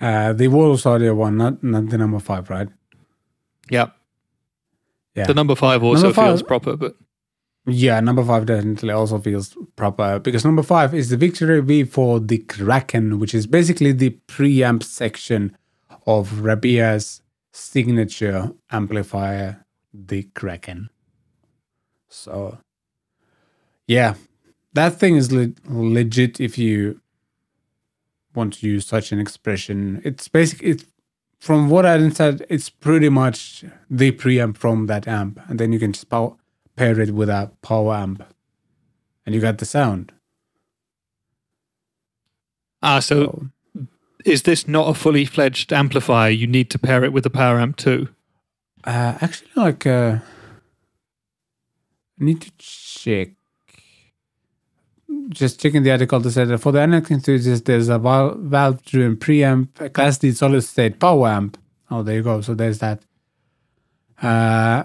Uh, the Walrus Audio one, not not the number five, right? Yeah. Yeah. The number five also Number five- feels proper, but Yeah, number five definitely also feels proper because number five is the Victory V4 the Kraken, which is basically the preamp section of Rabea's signature amplifier, the Kraken. So, yeah, that thing is le- legit if you want to use such an expression. It's basic. It's from what I understand, it's pretty much the preamp from that amp, and then you can just power, pair it with a power amp, and you got the sound. ah, so So, is this not a fully fledged amplifier? You need to pair it with a power amp too. uh, actually, like, uh, I need to check. Just checking the article to said that for the Analog enthusiast, there's a val- valve-driven preamp, a Class D solid-state power amp. Oh, there you go. So there's that. Uh,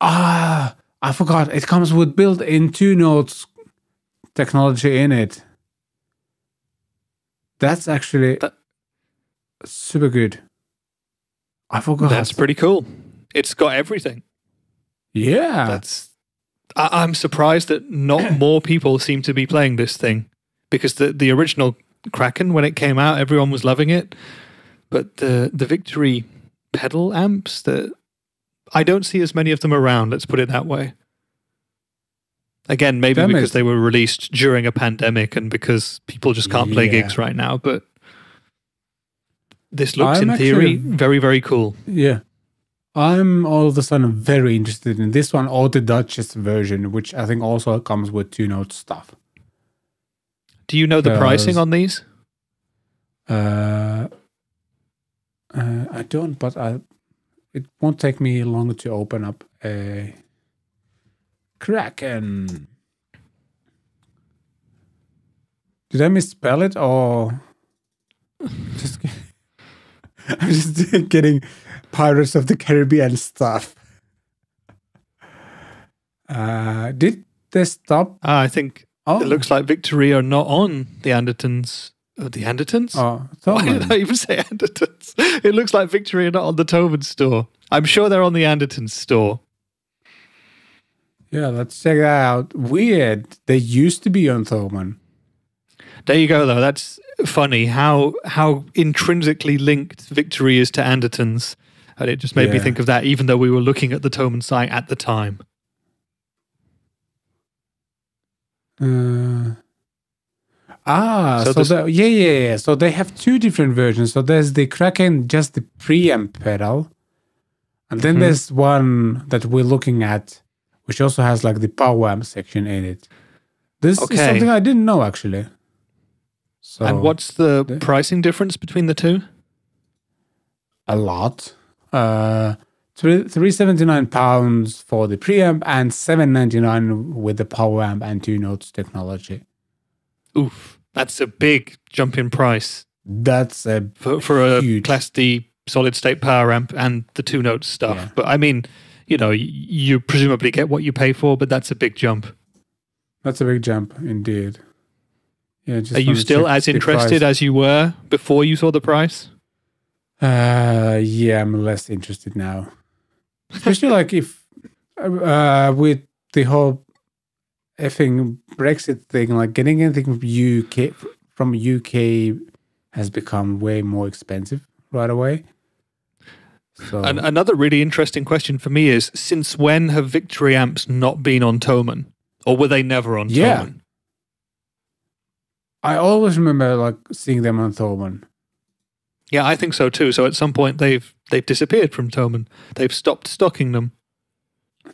ah, I forgot. It comes with built-in two notes technology in it. That's actually That- super good. I forgot. That's pretty cool. It's got everything. yeah. That's. I, I'm surprised that not more people seem to be playing this thing, because the the original Kraken when it came out, everyone was loving it, but the the Victory pedal amps that I don't see as many of them around. Let's put it that way. Again, maybe because they were released during a pandemic and because people just can't play gigs right now. But this looks, I'm in theory, actually- very very cool. Yeah. I'm all of a sudden very interested in this one or the Duchess version, which I think also comes with two note stuff. Do you know the pricing on these? Uh, uh, I don't, but I, it won't take me long to open up a Kraken. Did I misspell it or just? I'm just getting Pirates of the Caribbean stuff. Uh, did they stop? Ah, I think Oh, It looks like Victory are not on the Andertons. Uh, the Andertons? Oh, Why did I even say Andertons? It looks like Victory are not on the Thomann store. I'm sure they're on the Anderton store. Yeah, let's check that out. Weird. They used to be on Thomann. There you go, though. That's funny how how intrinsically linked Victory is to Andertons. And it just made me think of that, even though we were looking at the Thomann site at the time. Uh, Ah, So so, the, yeah, yeah, yeah. So they have two different versions. So there's the Kraken, just the preamp pedal, and then Mhm. there's one that we're looking at, which also has like the power amp section in it. This Okay. is something I didn't know actually. So and what's the pricing difference between the two? a lot. Uh, three three seventy nine pounds for the preamp and seven ninety nine with the power amp and two notes technology. Oof, that's a big jump in price That's a for, for a Huge. Class D solid state power amp and the two notes stuff. Yeah. But I mean, you know, you presumably get what you pay for, but that's a big jump. That's a big jump indeed. Yeah, just Are you still as interested price. as you were before you saw the price? Uh, yeah, I'm less interested now. Especially like if uh with the whole effing Brexit thing, like getting anything from UK from UK has become way more expensive right away. So And another really interesting question for me is since when have Victory amps not been on Thomann? Or were they never on Yeah. Thomann? I always remember like seeing them on Thomann. Yeah, I think so too. So at some point they've they've disappeared from Thomann. They've stopped stocking them.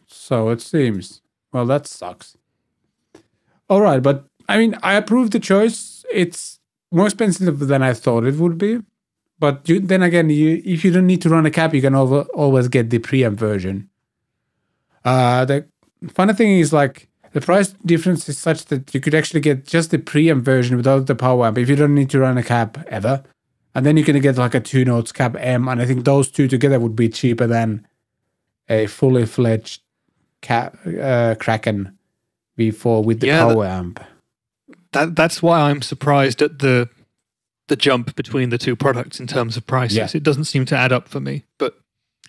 So it seems. Well, that sucks. All right, but I mean, I approve the choice. It's more expensive than I thought it would be. But you, then again, you, if you don't need to run a cap, you can over, always get the preamp version. Uh, the funny thing is, like, the price difference is such that you could actually get just the preamp version without the power amp if you don't need to run a cap ever. And then you're going to get like a two notes CAB M. And I think those two together would be cheaper than a fully fledged ca- uh, Kraken V4 with the Yeah, power amp. That that's why I'm surprised at the the jump between the two products in terms of prices. Yeah. It doesn't seem to add up for me. But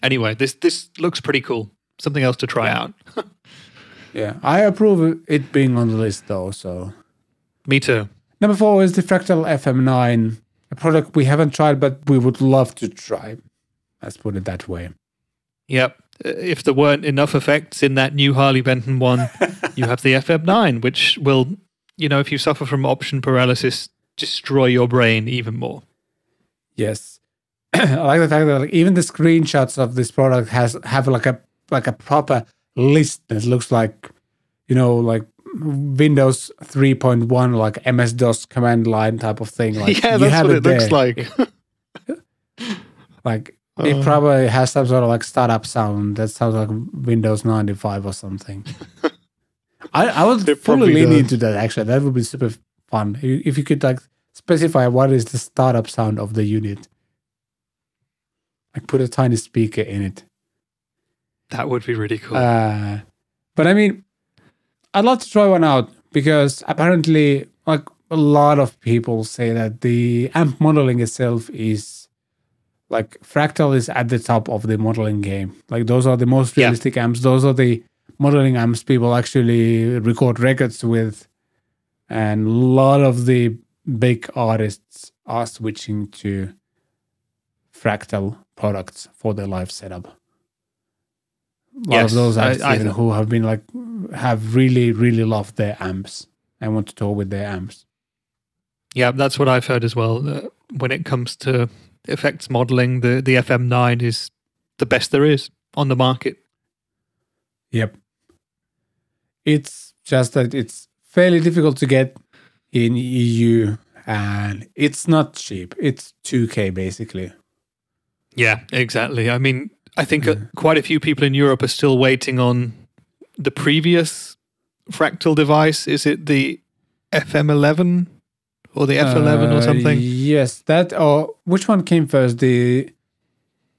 anyway, this this looks pretty cool. Something else to try out. Yeah, I approve it being on the list though. So Me too. number four is the Fractal FM9, a product we haven't tried but we would love to try. Let's put it that way. Yep. Uh, If there weren't enough effects in that new Harley Benton one, you have the FM9, which will, you know, if you suffer from option paralysis, destroy your brain even more. Yes, I like the fact that like, even the screenshots of this product has have like a like a proper list that looks like you know like Windows 3.1 like MS DOS command line type of thing. Like yeah, that's what it looks like. Like Uh. it probably has some sort of like startup sound that sounds like Windows 95 or something. I, I would fully probably lean does. into that actually. That would be super fun. If if you could like specify what is the startup sound of the unit. Like put a tiny speaker in it. that would be really cool. Uh, but I mean, I'd love to try one out because apparently, like a lot of people say that the amp modeling itself is like Fractal is at the top of the modeling game. Like those are the most Yeah. realistic amps. Those are the modeling amps people actually record records with, and a lot of the big artists are switching to Fractal products for their live setup. A lot Yes, of those I- artists I- even who have been like have really really loved their amps and want to tour with their amps. yeah, that's what I've heard as well. Uh, when it comes to effects modeling, the, the FM9 is the best there is on the market. Yep. It's just that it's fairly difficult to get in EU and it's not cheap. It's 2k basically. Yeah, exactly. I mean, I think uh, Mm. quite a few people in Europe are still waiting on the previous fractal device. Is it the FM11 or the F11 or Uh, something? Yes, that or which one came first? The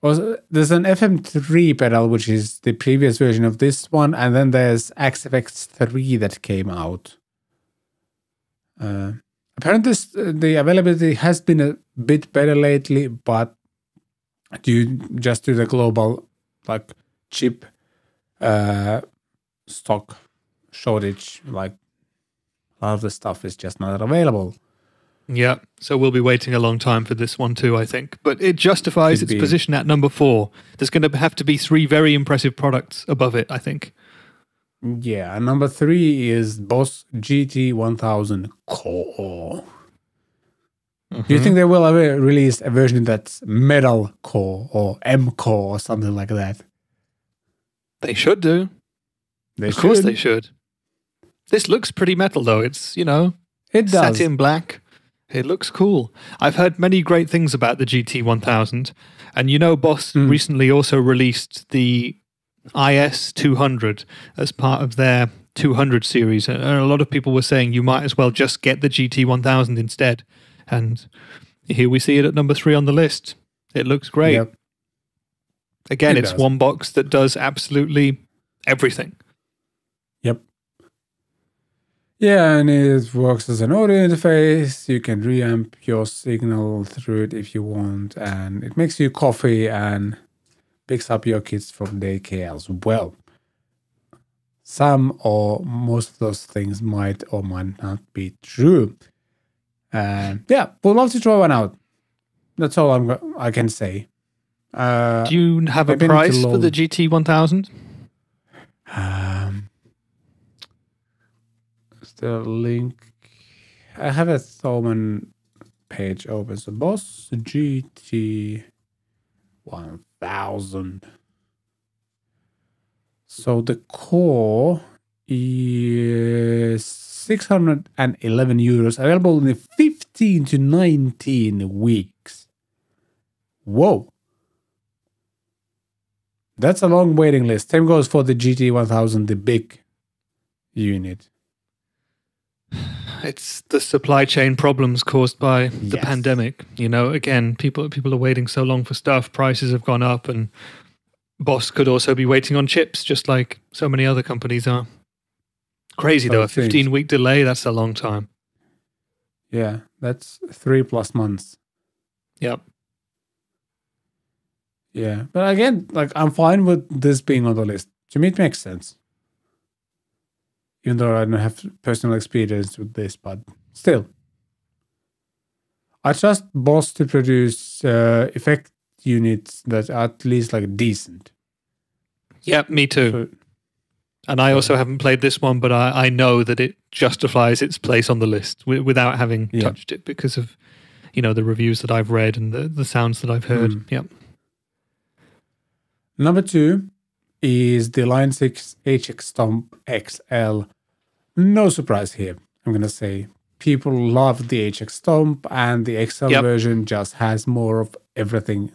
was there's an FM3 pedal which is the previous version of this one, and then there's Axe-Fx III that came out. Uh, apparently, this, uh, the availability has been a bit better lately, but due just to the global like chip uh, stock shortage, like a lot of the stuff is just not available. Yeah, so we'll be waiting a long time for this one too, I think. But it justifies Could its be. position at number four. There's going to have to be three very impressive products above it, I think. Yeah, number three is Boss GT1000 Core. Do you mm-hmm. think they will ever release a version that's metal core or M core or something like that? They should do. They of course they should. This looks pretty metal though. It's, you know, It does. satin black. It looks cool. I've heard many great things about the GT1000. And you know, Boss Hmm. recently also released the IR 200 as part of their 200 series. And a lot of people were saying you might as well just get the GT1000 instead. And here we see it at number three on the list. It looks great. Yep. Again, It it's does. one box that does absolutely everything. Yeah, and it works as an audio interface. You can reamp your signal through it if you want, and it makes you coffee and picks up your kids from daycare as well. Some or most of those things might or might not be true. And yeah, would love to try one out. That's all I'm I can say. Uh, Do you have a maybe I need to price for the GT1000? Um, a link? I have a Thomann page open. So Boss GT 1000. So the core is 611 euros, available in 15 to 19 weeks. Whoa. That's a long waiting list. Same goes for the GT1000, the big unit. It's the supply chain problems caused by the Yes. pandemic. You know, again, people people are waiting so long for stuff. Prices have gone up, and Boss could also be waiting on chips, just like so many other companies are. Crazy though, a 15 week delay—that's a long time. Yeah, that's three plus months. Yep. Yeah, but again, like I'm fine with this being on the list. To me, it makes sense. Even though I don't have personal experience with this, but still, I trust Boss to produce uh, effect units that are at least like decent. Yep, me too. So, And I also haven't played this one, but I, I know that it justifies its place on the list wi- without having Yeah. touched it because of, you know, the reviews that I've read and the, the sounds that I've heard. Mm. Yep. Number two is the Line 6 HX Stomp XL. No surprise here. I'm going to say people love the HX Stomp, and the XL Yep. version just has more of everything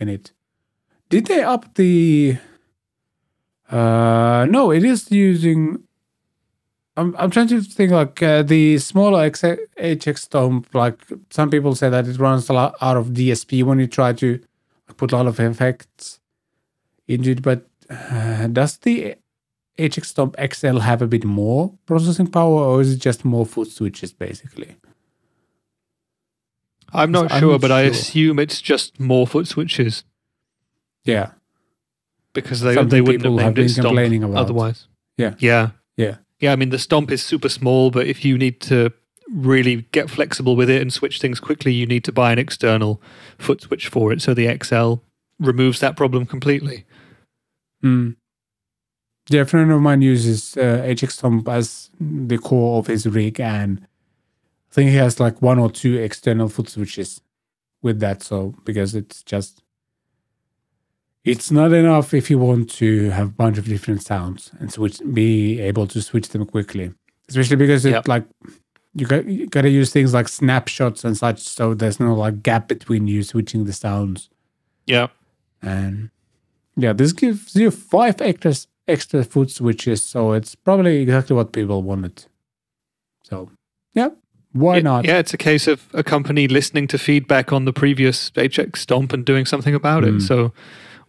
in it. Did they up the. Uh, no, it is using. I'm, I'm trying to think like uh, the smaller X- HX Stomp, like some people say that it runs a lot out of DSP when you try to put a lot of effects into it, but uh, does the HX Stomp XL have a bit more processing power, or is it just more foot switches basically? I'm not I'm sure, not but I assume it's just more foot switches Yeah, because they Something they wouldn't have have been Stomp complaining about. otherwise. Yeah. Yeah. yeah, Yeah, I mean the stomp is super small, but if you need to really get flexible with it and switch things quickly, you need to buy an external foot switch for it. So the XL removes that problem completely. mm. Yeah, a friend of mine uses uh, HX Stomp as the core of his rig, and I think he has like one or two external foot switches with that. So because it's just it's not enough if you want to have a bunch of different sounds and switch be able to switch them quickly especially because it Yep. like you got you got to use things like snapshots and such so there's no like gap between you switching the sounds Yeah. and yeah this gives you five extra extra foot switches so it's probably exactly what people wanted so yeah why Yeah, not Yeah, it's a case of a company listening to feedback on the previous HX Stomp and doing something about Mm. it. So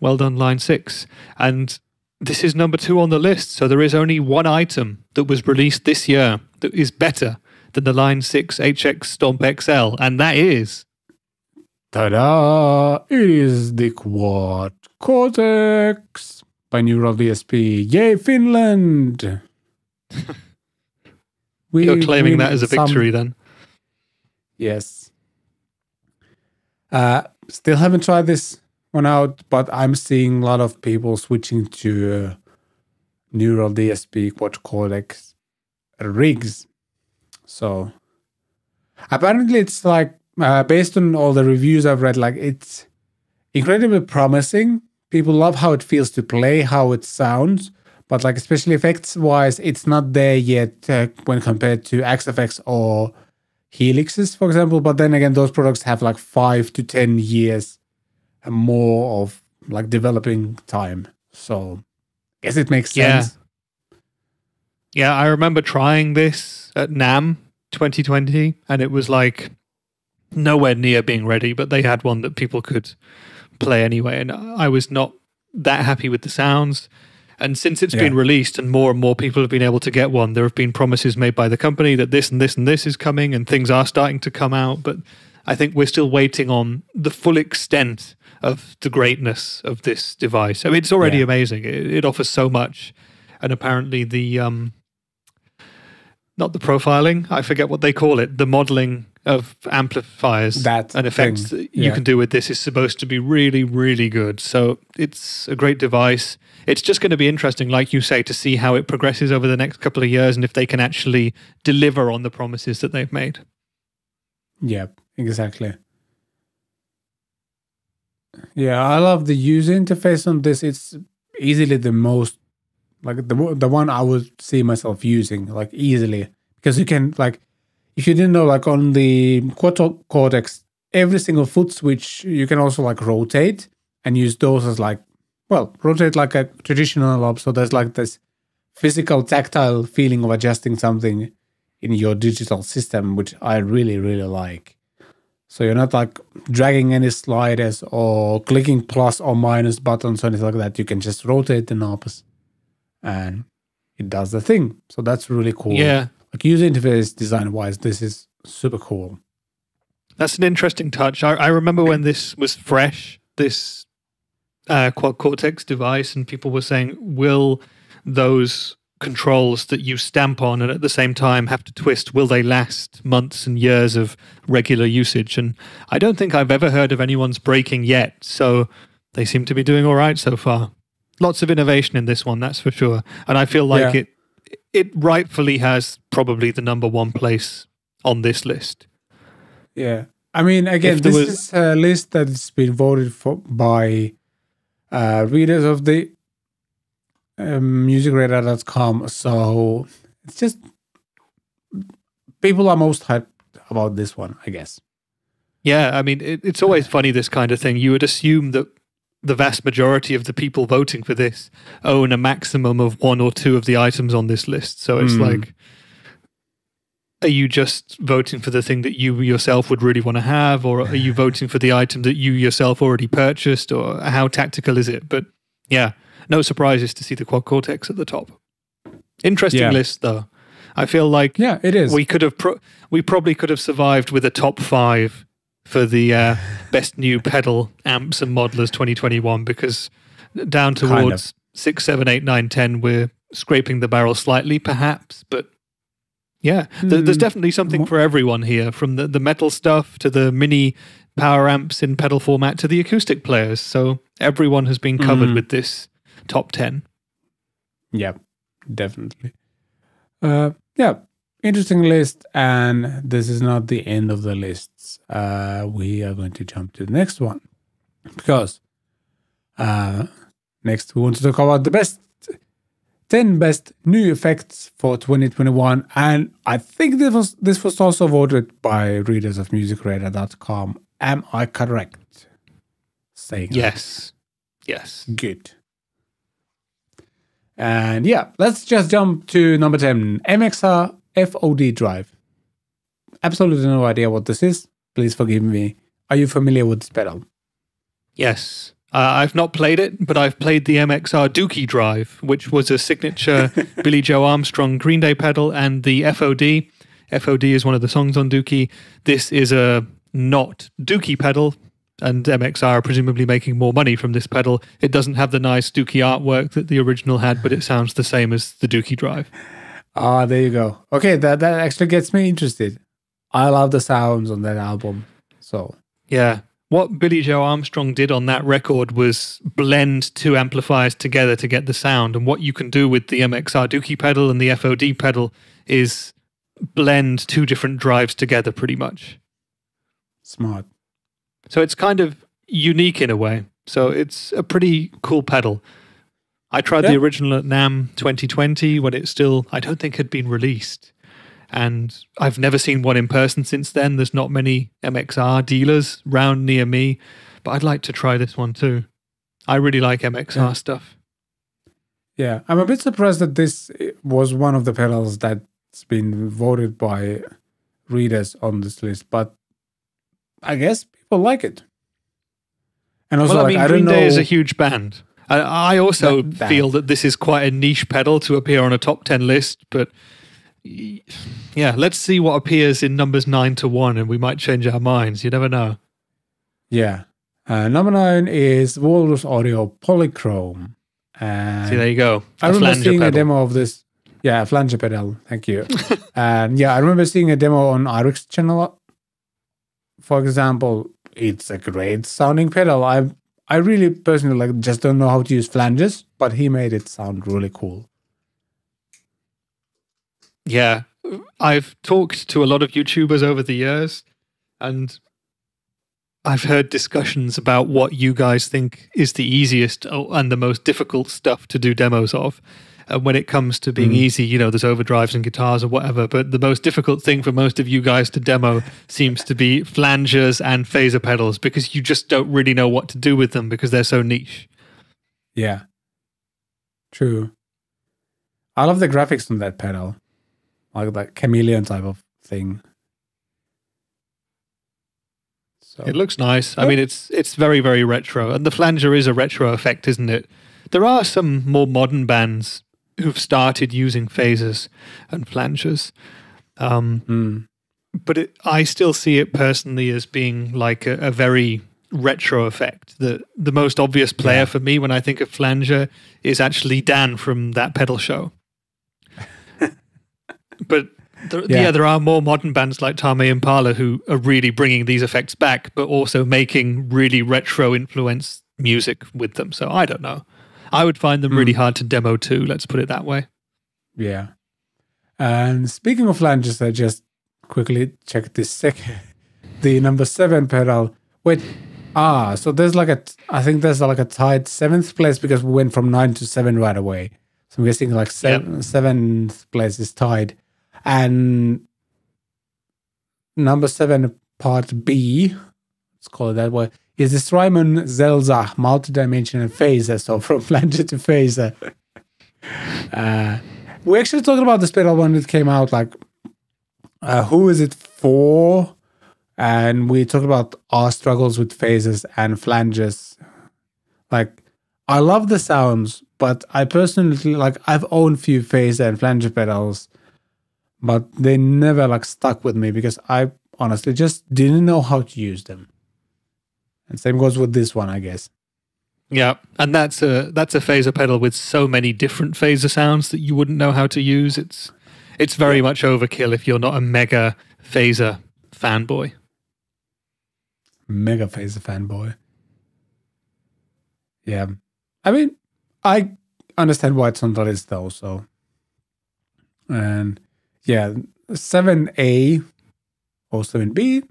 well done, line six. And this is number two on the list. So there is only one item that was released this year that is better than the line six HX Stomp XL, and that is Ta-da! It is the Quad Cortex by Neural DSP. Yay, Finland! we you're claiming that as a some- victory then. Yes. Uh, still haven't tried this one out, but I'm seeing a lot of people switching to uh, Neural DSP Quad Cortex rigs. So apparently, it's like uh, based on all the reviews I've read, like it's incredibly promising. People love how it feels to play, how it sounds, but like especially effects wise, it's not there yet uh, when compared to Axe-Fx or Helixes, for example. But then again, those products have like five to ten years and more of like developing time. So I guess it makes Yeah. sense. Yeah, I remember trying this at NAMM 2020, and it was like nowhere near being ready, but they had one that people could play anyway. And I was not that happy with the sounds. And since it's been released and more and more people have been able to get one, there have been promises made by the company that this and this and this is coming and things are starting to come out. But I think we're still waiting on the full extent of the greatness of this device. I mean, it's already Yeah. amazing. It, it offers so much. And apparently the um not the profiling, I forget what they call it, the modeling of amplifiers That and effects thing, that you yeah. can do with this is supposed to be really, really good. So it's a great device. It's just going to be interesting, like you say, to see how it progresses over the next couple of years and if they can actually deliver on the promises that they've made. Yeah, exactly. Yeah, I love the user interface on this. It's easily the most like the the one I would see myself using like easily because you can like if you didn't know like on the Cortex every single foot switch you can also like rotate and use those as like well rotate like a traditional knob so there's like this physical tactile feeling of adjusting something in your digital system which I really really like. So you're not like dragging any sliders or clicking plus or minus buttons or anything like that. You can just rotate the knobs and it does the thing. So that's really cool. Yeah. Like user interface design wise, this is super cool. That's an interesting touch. I, I remember when this was fresh, this uh, Quad Cortex device, and people were saying, will those controls that you stamp on and at the same time have to twist, will they last months and years of regular usage? And I don't think I've ever heard of anyone's breaking yet. So they seem to be doing all right so far. Lots of innovation in this one, that's for sure. And I feel like Yeah. it it rightfully has probably the number one place on this list. Yeah. I mean, again, this was- is a list that's been voted for by uh, readers of the um, musicradar.com. So it's just people are most hyped about this one, I guess. Yeah, I mean, it, it's always funny, this kind of thing. You would assume that the vast majority of the people voting for this own a maximum of one or two of the items on this list. So it's Hmm. like, are you just voting for the thing that you yourself would really want to have, or are you voting for the item that you yourself already purchased, or how tactical is it? But yeah, no surprises to see the Quad Cortex at the top. Interesting Yeah. list, though. I feel like Yeah, it is. we could have pro- we probably could have survived with a top five for the uh, best new pedal amps and modelers 2021 because down towards Kind towards six, seven, eight, nine, ten, we're scraping the barrel slightly, perhaps, but. Yeah, th- there's Hmm. definitely something for everyone here, from the, the metal stuff to the mini power amps in pedal format to the acoustic players. So everyone has been covered Mhm. with this top 10. Yeah, definitely. Uh, yeah, interesting list. And this is not the end of the lists. Uh, we are going to jump to the next one because uh, next we want to talk about the best 10 best new effects for 2021 and i think this was this was also voted by readers of musicradar.com am i correct saying that? Yes. Yes. Good. And yeah, let's just jump to number 10 MXR FOD drive. Absolutely no idea what this is. Please forgive me. Are you familiar with this pedal? Yes. Uh, I've not played it, but I've played the MXR Dookie Drive, which was a signature Billie Joe Armstrong Green Day pedal, and the FOD. FOD is one of the songs on Dookie. This is a not Dookie pedal, and MXR are presumably making more money from this pedal. It doesn't have the nice Dookie artwork that the original had, but it sounds the same as the Dookie Drive. Ah, there you go. Okay, that, that actually gets me interested. I love the sounds on that album. So, Yeah. What Billie Joe Armstrong did on that record was blend two amplifiers together to get the sound. And what you can do with the MXR Dookie pedal and the FOD pedal is blend two different drives together pretty much. smart. So it's kind of unique in a way. So it's a pretty cool pedal. I tried the original at NAMM 2020 when it still, I don't think, had been released. And I've never seen one in person since then. There's not many MXR dealers round near me, but I'd like to try this one too. I really like MXR Yeah. stuff. Yeah, I'm a bit surprised that this was one of the pedals that's been voted by readers on this list, but I guess people like it. And also, well, I like, mean, I Green don't know. Day is a huge band. I, I also That- feel that this is quite a niche pedal to appear on a top 10 list, but yeah, let's see what appears in numbers 9 to 1 and we might change our minds. You never know. yeah. Uh, number nine is Walrus Audio Polychrome. And See, there you go. I A remember seeing a demo of this. Yeah, a flanger pedal. Thank you. and yeah, I remember seeing a demo on Irix channel. For example, it's a great sounding pedal. I I really personally like just don't know how to use flanges, but he made it sound really cool. Yeah. I've talked to a lot of YouTubers over the years and I've heard discussions about what you guys think is the easiest oh, and the most difficult stuff to do demos of. And when it comes to being Mm. easy, you know, there's overdrives and guitars or whatever. But the most difficult thing for most of you guys to demo seems to be flangers and phaser pedals because you just don't really know what to do with them because they're so niche. Yeah. True. I love the graphics on that pedal. Like that chameleon type of thing. So It looks nice. I mean, it's it's very very retro, and the flanger is a retro effect, isn't it? There are some more modern bands who've started using phasers and flangers, um, Mm. but it, I still see it personally as being like a, a very retro effect. The the most obvious player Yeah. for me when I think of flanger is actually Dan from that pedal show. but there, yeah. Yeah. there are more modern bands like Tame Impala who are really bringing these effects back, but also making really retro influenced music with them. So I don't know. I would find them really hard to demo too. Let's put it that way. Yeah. And speaking of flanges, I just quickly checked this second, the number seven pedal. Wait, ah, so there's like a, I think there's like a tied seventh place because we went from nine to seven right away. So I'm guessing like seven, seventh place is tied. And number seven, part B, let's call it that way, is the Strymon Zelzah multidimensional phaser. So from flanger to phaser. uh, we actually talked about the pedal when it came out. Like, uh, who is it for? And we talked about our struggles with phases and flanges. Like, I love the sounds, but I personally like. I've owned few phaser and flanger pedals, but they never like stuck with me because I honestly just didn't know how to use them. And same goes with this one, I guess. Yeah, and that's a that's a phaser pedal with so many different phaser sounds that you wouldn't know how to use. It's it's very much overkill if you're not a mega phaser fanboy. Mega phaser fanboy. Yeah. I mean, I understand why it's on the list though, so and yeah, seven A or seven B,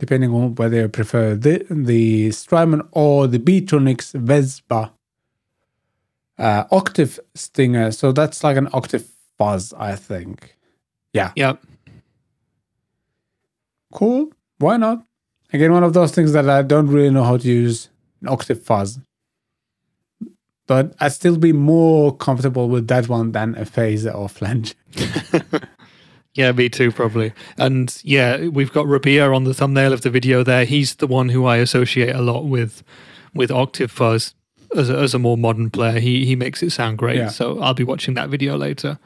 depending on whether you prefer the the Strymon or the Beetronics Vezpa uh, octave stinger. So that's like an octave fuzz, I think. Yeah, Yeah, cool. Why not? Again, one of those things that I don't really know how to use an octave fuzz. But I'd still be more comfortable with that one than a phaser or flange. yeah, me too, probably. And yeah, we've got Rabea on the thumbnail of the video there. He's the one who I associate a lot with with Octave Fuzz as a, as a more modern player. He he makes it sound great. Yeah. So I'll be watching that video later.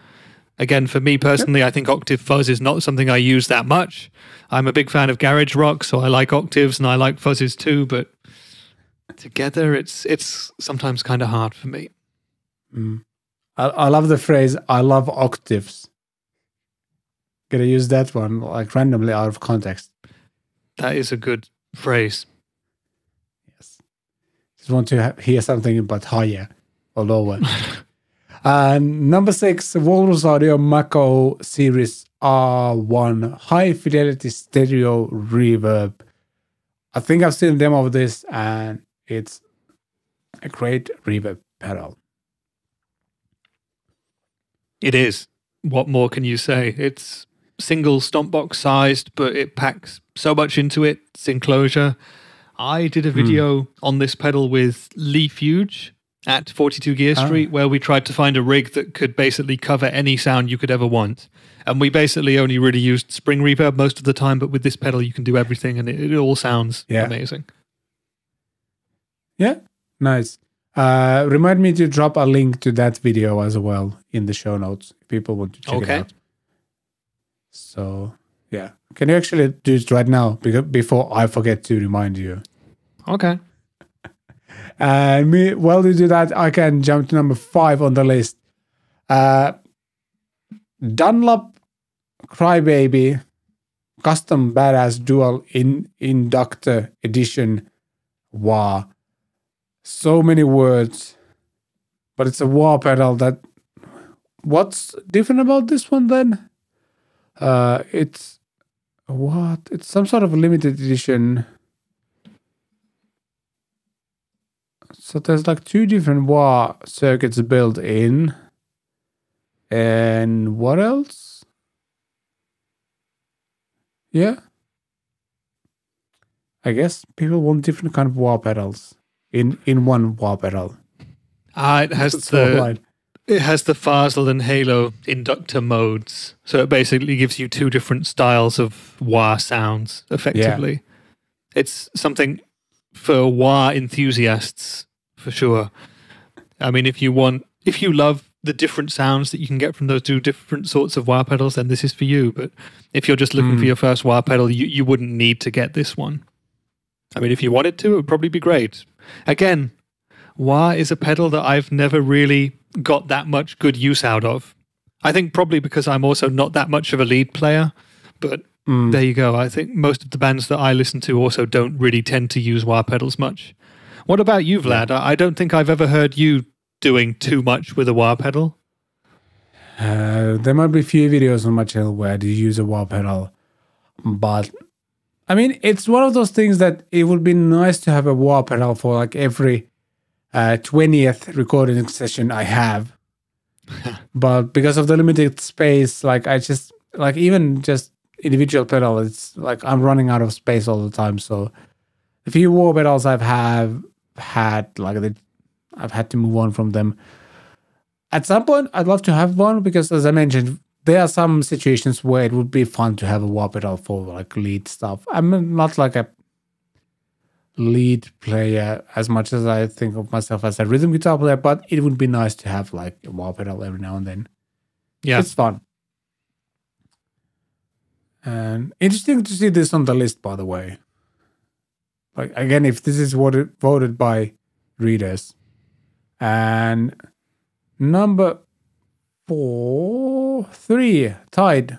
Again, for me personally, I think Octave Fuzz is not something I use that much. I'm a big fan of garage rock, so I like octaves and I like fuzzes too, but together it's it's sometimes kind of hard for me. Mm. I, I love the phrase "I love octaves." Gonna use that one like randomly out of context. That is a good phrase. Yes, just want to ha- hear something but higher or lower. and uh, number six, Walrus Audio Mako Series R1 High Fidelity Stereo Reverb. I think I've seen a demo of this, and it's a great reverb pedal. It is. What more can you say? It's single stomp box sized, but it packs so much into. Its enclosure. I did a video on this pedal with Lee Fuge at 42 Gear Street, where we tried to find a rig that could basically cover any sound you could ever want. And we basically only really used spring reverb most of the time, but with this pedal, you can do everything, and it, it all sounds Yeah. amazing. Yeah, nice. Uh, remind me to drop a link to that video as well in the show notes if people want to check Okay. it out. So yeah, can you actually do it right now because before I forget to remind you? Okay. And me, while you do that, I can jump to number five on the list. Uh, Dunlop Crybaby Custom Badass Dual in Inductor Edition. Wow. So many words. But it's a wah pedal that. What's different about this one then? Uh, it's. What? It's some sort of limited edition. So there's like two different wah circuits built in. And what else? Yeah. I guess people want different kind of wah pedals in in one wah pedal. Ah, it has That's the. It has the Fasel and Halo inductor modes, so it basically gives you two different styles of wah sounds. Effectively, it's something for wah enthusiasts for sure. I mean, if you want, if you love the different sounds that you can get from those two different sorts of wah pedals, then this is for you. But if you're just looking for Mm. your first wah pedal, you, you wouldn't need to get this one. I mean, if you wanted to, it would probably be great. Again, wah is a pedal that I've never really got that much good use out of. I think probably because I'm also not that much of a lead player, but Mm. there you go. I think most of the bands that I listen to also don't really tend to use wah pedals much. What about you, Vlad? I don't think I've ever heard you doing too much with a wah pedal. Uh, there might be a few videos on my channel where I do use a wah pedal, but I mean, it's one of those things that it would be nice to have a wah pedal for like every uh, 20th recording session I have. but because of the limited space, like I just like even just individual pedal, it's like I'm running out of space all the time. So the few wah pedals I've have had, like the, I've had to move on from them at some point I'd love to have one because as I mentioned, there are some situations where it would be fun to have a wah pedal for like lead stuff. I'm not like a lead player as much as I think of myself as a rhythm guitar player, but it would be nice to have like a wah pedal every now and then. Yeah. It's fun. And interesting to see this on the list, by the way. Like again, if this is what it voted by readers, and number four, three tied.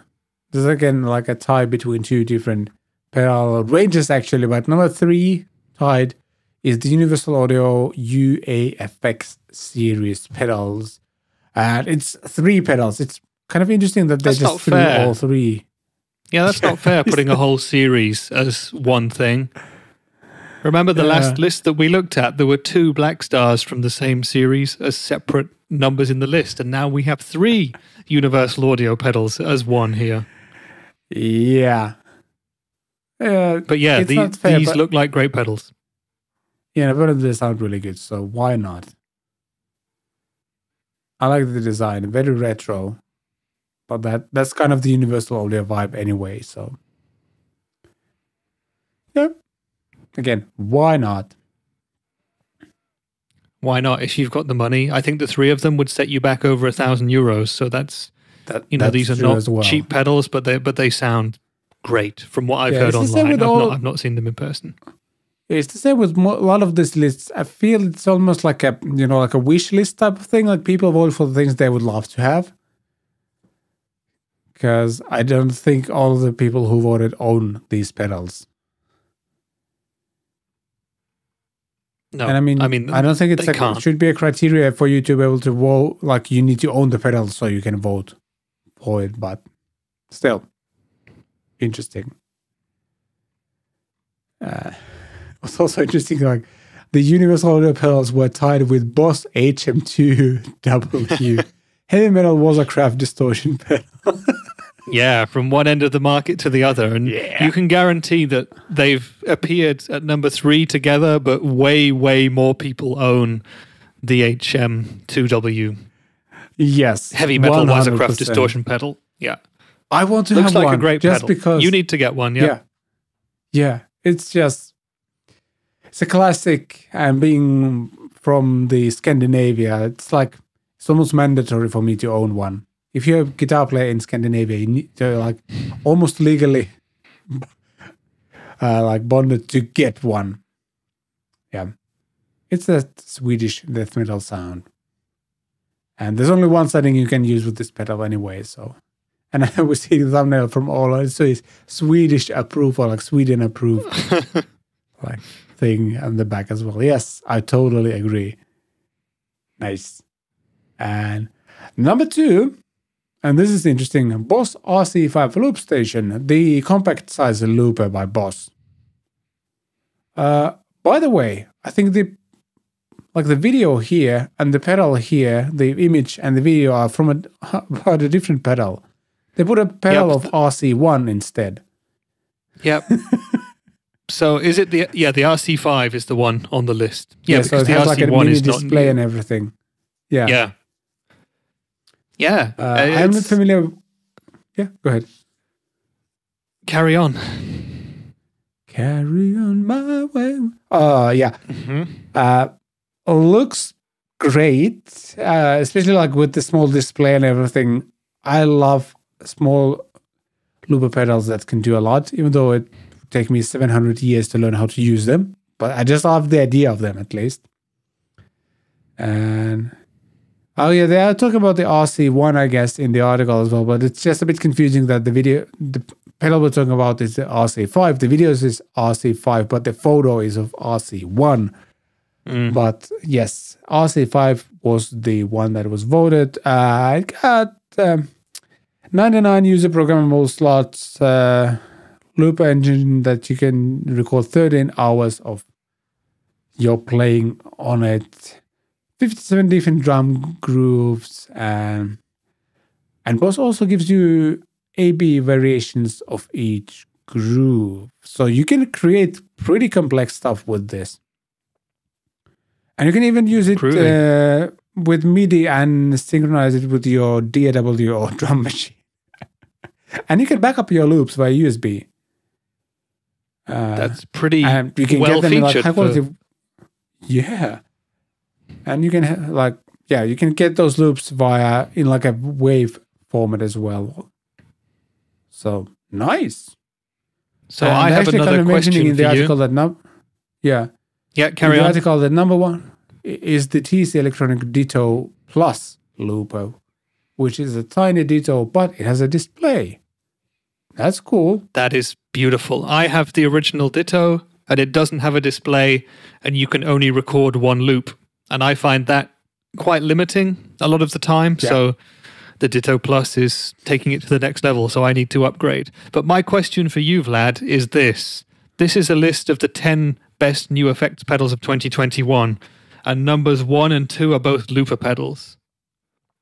There's again like a tie between two different pedal ranges actually, but number three tied is the Universal Audio UAFX series pedals, and it's three pedals. It's kind of interesting that they That's just threw fair. all three. Yeah, that's not fair putting a whole series as one thing. Remember the last list that we looked at? There were two Blackstars from the same series as separate numbers in the list, and now we have three Universal Audio pedals as one here. Yeah. Yeah, But yeah, the- fair, these but- look like great pedals. yeah, but they sound really good, so why not? I like the design, very retro, but that that's kind of the Universal Audio vibe anyway. So, yeah. Again, why not? Why not? If you've got the money, I think the three of them would set you back over a thousand euros. So that's That you know these are not well. cheap pedals, but they but they sound great from what I've Yeah, heard it's the same online. I've all- not I've not seen them in person. It's the same with mo- a lot of these lists. I feel it's almost like a you know like a wish list type of thing. Like people vote for the things they would love to have. Because I don't think all the people who voted own these pedals. No, and I mean, I mean, I don't think it's can't. it should be a criteria for you to be able to vote. Like you need to own the pedal so you can vote for it. But still, interesting. Uh, was also interesting. Like the universal audio pedals were tied with Boss HM2W heavy metal Waza Craft distortion pedal. yeah, from one end of the market to the other, and Yeah. you can guarantee that they've appeared at number three together, but way, way more people own the HM2W yes, heavy metal Waza Craft distortion pedal. Yeah, I want to looks have like one a great just pedal. because you need to get one. Yeah. yeah. yeah, It's just it's a classic, and being from the Scandinavia, it's like it's almost mandatory for me to own one. If you're a guitar player in Scandinavia, you need to like almost legally uh, like bonded to get one. Yeah, it's that Swedish death metal sound, and there's only one setting you can use with this pedal anyway. So, and I was seeing the thumbnail from all so it's Swedish approval, like Sweden approved, like thing on the back as well. Yes, I totally agree. Nice. And number two, and this is interesting, Boss RC5 loop station, the compact size looper by Boss. Uh, by the way, I think the like the video here and the pedal here, the image and the video are from a, about a different pedal. They put a pedal Yep. of RC1 instead. Yep. so is it the yeah the RC5 is the one on the list? Yeah, so it has like a RC1 mini display and everything. Yeah. yeah. Yeah. Uh, Uh, I'm not familiar. Yeah, go ahead. Carry on. Carry on my way. Uh, yeah. Mhm. Uh, looks great, uh, especially like with the small display and everything. I love small looper pedals that can do a lot, even though it would take me 700 years to learn how to use them. But I just love the idea of them at least. And oh yeah, they are talking about the RC1, I guess, in the article as well. But it's just a bit confusing that the video, the pedal we're talking about is the RC5. The videos is RC5, but the photo is of RC1. Mm. But yes, RC5 was the one that was voted. Uh, it got um, 99 user programmable slots, uh, loop engine that you can record 13 hours of your playing on it, 57 different drum grooves, and and Boss also gives you A/B variations of each groove, so you can create pretty complex stuff with this. And you can even use it uh, with MIDI and synchronize it with your DAW or drum machine. And you can back up your loops via USB. Uh, That's pretty and you can well get them in like featured high for- quality. Yeah, and you can ha- like yeah, you can get those loops via in like a wave format as well. So nice. So And I have actually another kind of mentioning question in the for article you. that num- yeah, Yeah, in carry the on. article that number one is the TC Electronic Ditto Plus Looper, which is a tiny Ditto, but it has a display. That's cool. That is beautiful. I have the original Ditto, and it doesn't have a display, and you can only record one loop. And I find that quite limiting a lot of the time. Yeah. So the Ditto Plus is taking it to the next level, so I need to upgrade. But my question for you, Vlad, is this. This is a list of the 10 best new effects pedals of 2021, and numbers one and two are both looper pedals.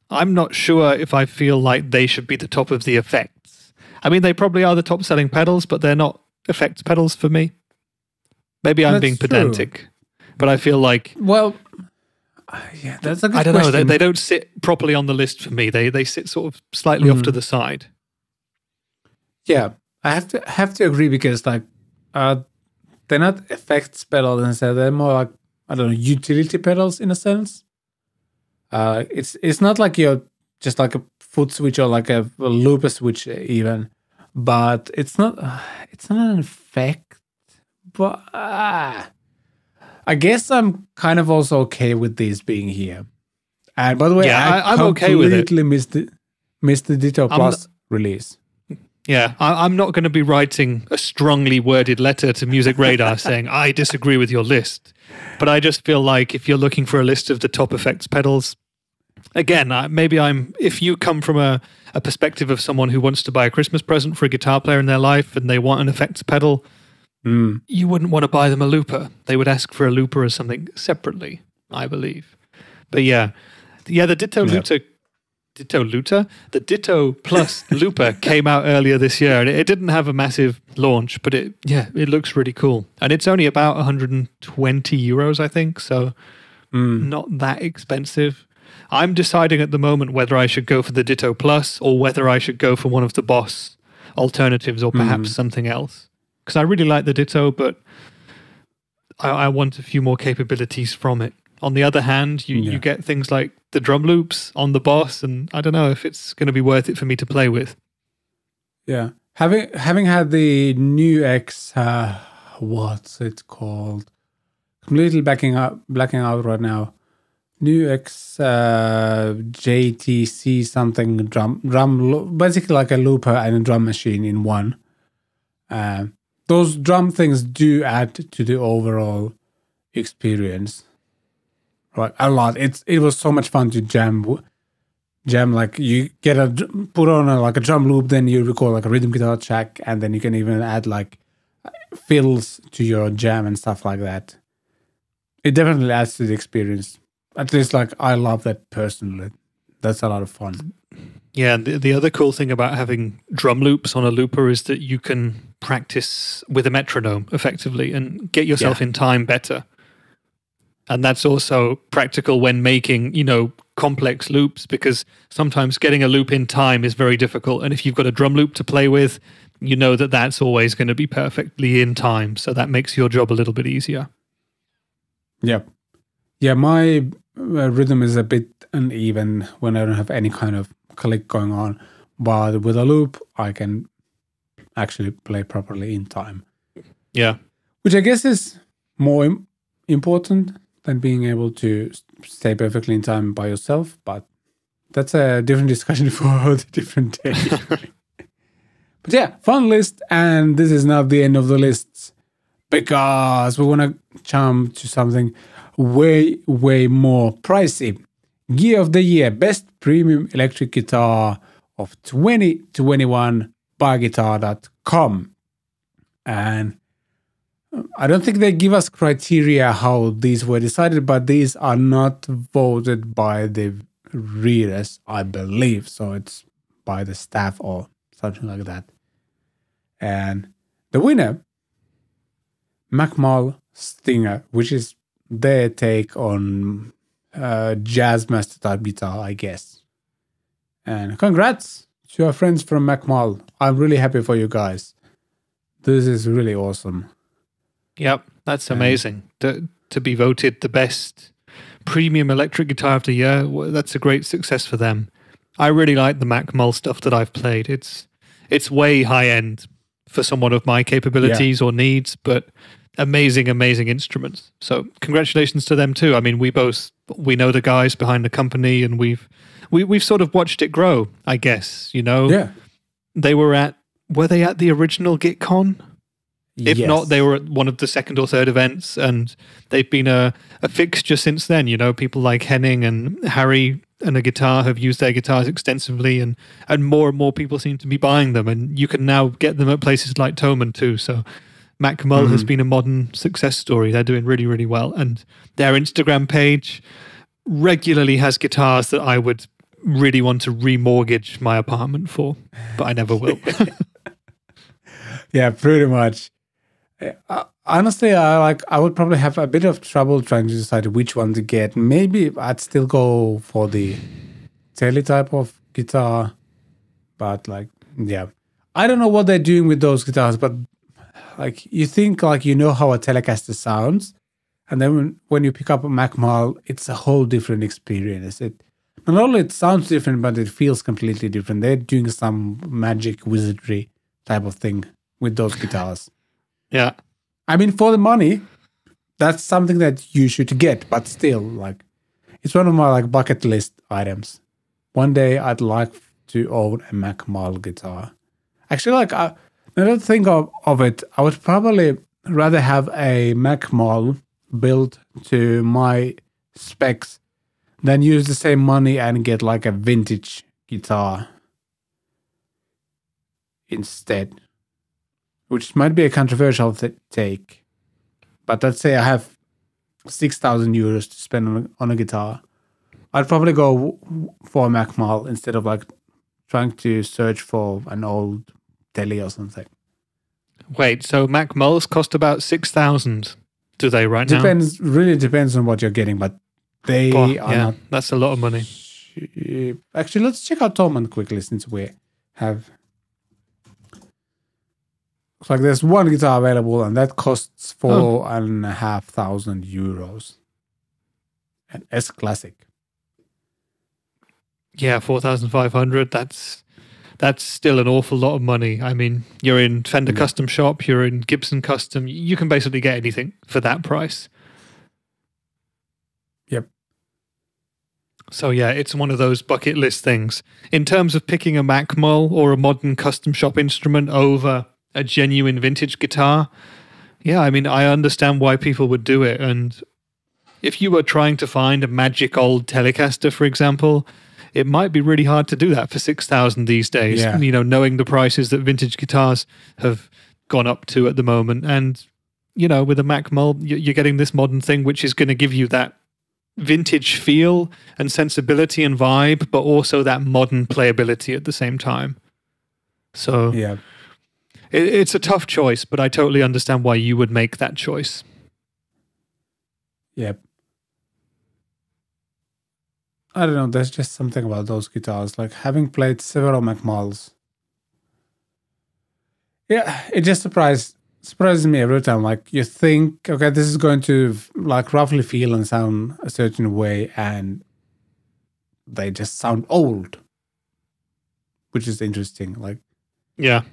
I'm not sure if I feel like they should be the top of the effects. I mean, they probably are the top selling pedals, but they're not effects pedals for me. Maybe I'm That's being true. pedantic, but I feel like Well, uh, yeah, that's a good I don't know. They, they don't sit properly on the list for me. They they sit sort of slightly off to Mm. the side. Yeah, I have to have to agree because like uh they're not effects pedals instead. They're more like I don't know utility pedals in a sense. Uh, it's it's not like you're just like a foot switch or like a, a looper switch even, but it's not it's not an effect. But uh, I guess I'm kind of also okay with these being here. And by the way, Yeah, I, I'm okay with it. completely missed the missed the I'm Plus release. Yeah, I, I'm not going to be writing a strongly worded letter to Music Radar saying I disagree with your list. But I just feel like if you're looking for a list of the top effects pedals, again, I, maybe I'm. If you come from a, a perspective of someone who wants to buy a Christmas present for a guitar player in their life and they want an effects pedal, Mm. you wouldn't want to buy them a looper. They would ask for a looper or something separately, I believe. But yeah, yeah, the Ditto Yeah. Looper, Ditto Looper, the Ditto Plus Looper came out earlier this year, and it, it didn't have a massive launch, but it yeah, it looks really cool, and it's only about 120 euros, I think, so Mm. not that expensive. I'm deciding at the moment whether I should go for the Ditto Plus or whether I should go for one of the Boss alternatives or perhaps something else. Because I really like the Ditto, but I, I want a few more capabilities from it. On the other hand, you, Yeah. you get things like the drum loops on the Boss, and I don't know if it's going to be worth it for me to play with. Yeah. Having having had the NUX, uh, what's it called? Completely backing up, blacking out right now. NUX uh, JTC something drum drum basically like a looper and a drum machine in one. Uh, those drum things do add to the overall experience, like a lot. It's it was so much fun to jam jam like you get a put on a, like a drum loop then you record like a rhythm guitar track and then you can even add like fills to your jam and stuff like that it definitely adds to the experience at least like i love that personally that's a lot of fun Yeah, and the, the other cool thing about having drum loops on a looper is that you can practice with a metronome effectively and get yourself in time better. And that's also practical when making, you know, complex loops because sometimes getting a loop in time is very difficult. And if you've got a drum loop to play with, you know that that's always going to be perfectly in time. So that makes your job a little bit easier. Yep. Yeah, my rhythm is a bit uneven when I don't have any kind of click going on, but with a loop, I can actually play properly in time, Yeah. which I guess is more Im- important than being able to stay perfectly in time by yourself. But that's a different discussion for a different day. but yeah, fun list, and this is not the end of the lists because we want to jump to something way, way more pricey. Gear of the Year Best Premium Electric Guitar of 2021 barguitar.com. And uh, I don't think they give us criteria how these were decided, but these are not voted by the readers, I believe. So it's by the staff or something like that. And the winner Macmull Stinger, which is their take on uh, jazz master type guitar, I guess. And congrats to our friends from Macmull. I'm really happy for you guys. This is really awesome. Yep, that's amazing. To, to be voted the best premium electric guitar of the year, that's a great success for them. I really like the Macmull stuff that I've played. It's it's way high end for someone of my capabilities or needs, but amazing, amazing instruments. So congratulations to them too. I mean, we both we know the guys behind the company, and we've we we've sort of watched it grow. I guess you know Yeah. they were at were they at the original GitCon? If not, they were at one of the second or third events, and they've been a, a fixture since then. You know, people like Henning and Harry and a guitar have used their guitars extensively, and and more and more people seem to be buying them. And you can now get them at places like Thomann too. So Macmull has been a modern success story. They're doing really, really well, and their Instagram page regularly has guitars that I would really want to remortgage my apartment for, but I never will. Yeah, pretty much. Uh, honestly, I like. I would probably have a bit of trouble trying to decide which one to get. Maybe I'd still go for the Tele type of guitar, but like, yeah, I don't know what they're doing with those guitars. But like, you think like you know how a Telecaster sounds, and then when, when you pick up a Macmull, it's a whole different experience. It not only it sounds different, but it feels completely different. They're doing some magic wizardry type of thing with those guitars. yeah. I mean, for the money, that's something that you should get. But still, like, it's one of my like bucket list items. One day, I'd like to own a Macmull guitar. Actually, like, I, I think of, of it, I would probably rather have a Macmull built to my specs than use the same money and get like a vintage guitar instead. which might be a controversial take, but let's say I have six thousand euros to spend on a, on a guitar, I'd probably go for a Macmull instead of like trying to search for an old Tele or something. Wait, so Macmulls cost about 6,000, do they right now? Depends, really depends on what you're getting, but they are yeah, not that's a lot of money. Actually, let's check out Thomann quickly since we have. Looks like there's one guitar available, and that costs oh. four and a half thousand euros. An S Classic. Yeah, 4,500, that's that's still an awful lot of money. I mean, you're in Fender. Custom Shop, you're in Gibson Custom, you can basically get anything for that price. Yep. So yeah, it's one of those bucket list things. In terms of picking a Macmull or a modern custom shop instrument over a genuine vintage guitar, yeah, I mean, I understand why people would do it. And if you were trying to find a magic old Telecaster, for example, it might be really hard to do that for 6000 these days Yeah. you know knowing the prices that vintage guitars have gone up to at the moment and you know with a Macmull you're getting this modern thing which is going to give you that vintage feel and sensibility and vibe but also that modern playability at the same time so Yeah. it, it's a tough choice but i totally understand why you would make that choice Yep. I don't know. There's just something about those guitars. Like having played several Macmulls. Yeah, it just surprised surprises me every time. Like you think, okay, this is going to like roughly feel and sound a certain way, and they just sound old, which is interesting. Like yeah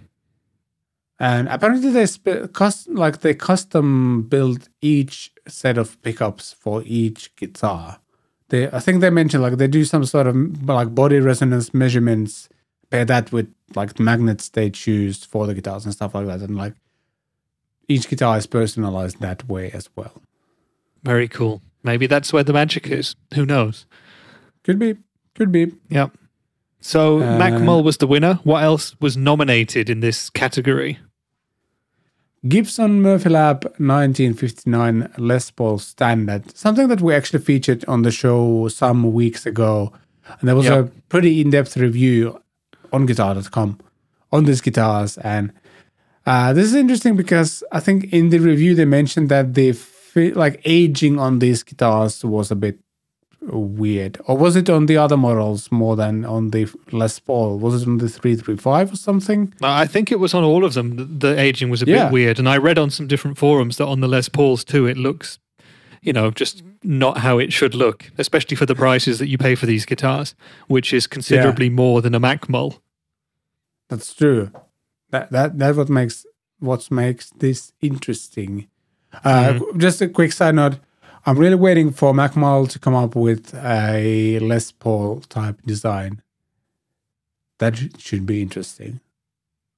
and apparently they sp- cus- like they custom build each set of pickups for each guitar. They I think they mentioned like they do some sort of like body resonance measurements, pair that with like magnets they choose for the guitars and stuff like that, and like each guitar is personalized that way as well. very cool maybe that's where the magic is who knows Could be, could be. Yep. So Mac Uh, Mull was the winner. What else was nominated in this category? Gibson Murphy Lab 1959 Les Paul Standard, something that we actually featured on the show some weeks ago. And there was Yep. a pretty in depth review on guitar.com on these guitars. And uh, this is interesting because I think in the review they mentioned that the like aging on these guitars was a bit weird. Or was it on the other models more than on the Les Paul? Was it on the 335 or something? I think it was on all of them. The, aging was a Yeah. bit weird, and I read on some different forums that on the Les Pauls too, it looks, you know, just not how it should look, especially for the prices that you pay for these guitars, which is considerably more than a Macmull. That's true. That that that's what makes what makes this interesting. Uh, Just a quick side note: I'm really waiting for Macmull to come up with a Les Paul type design. That should be interesting.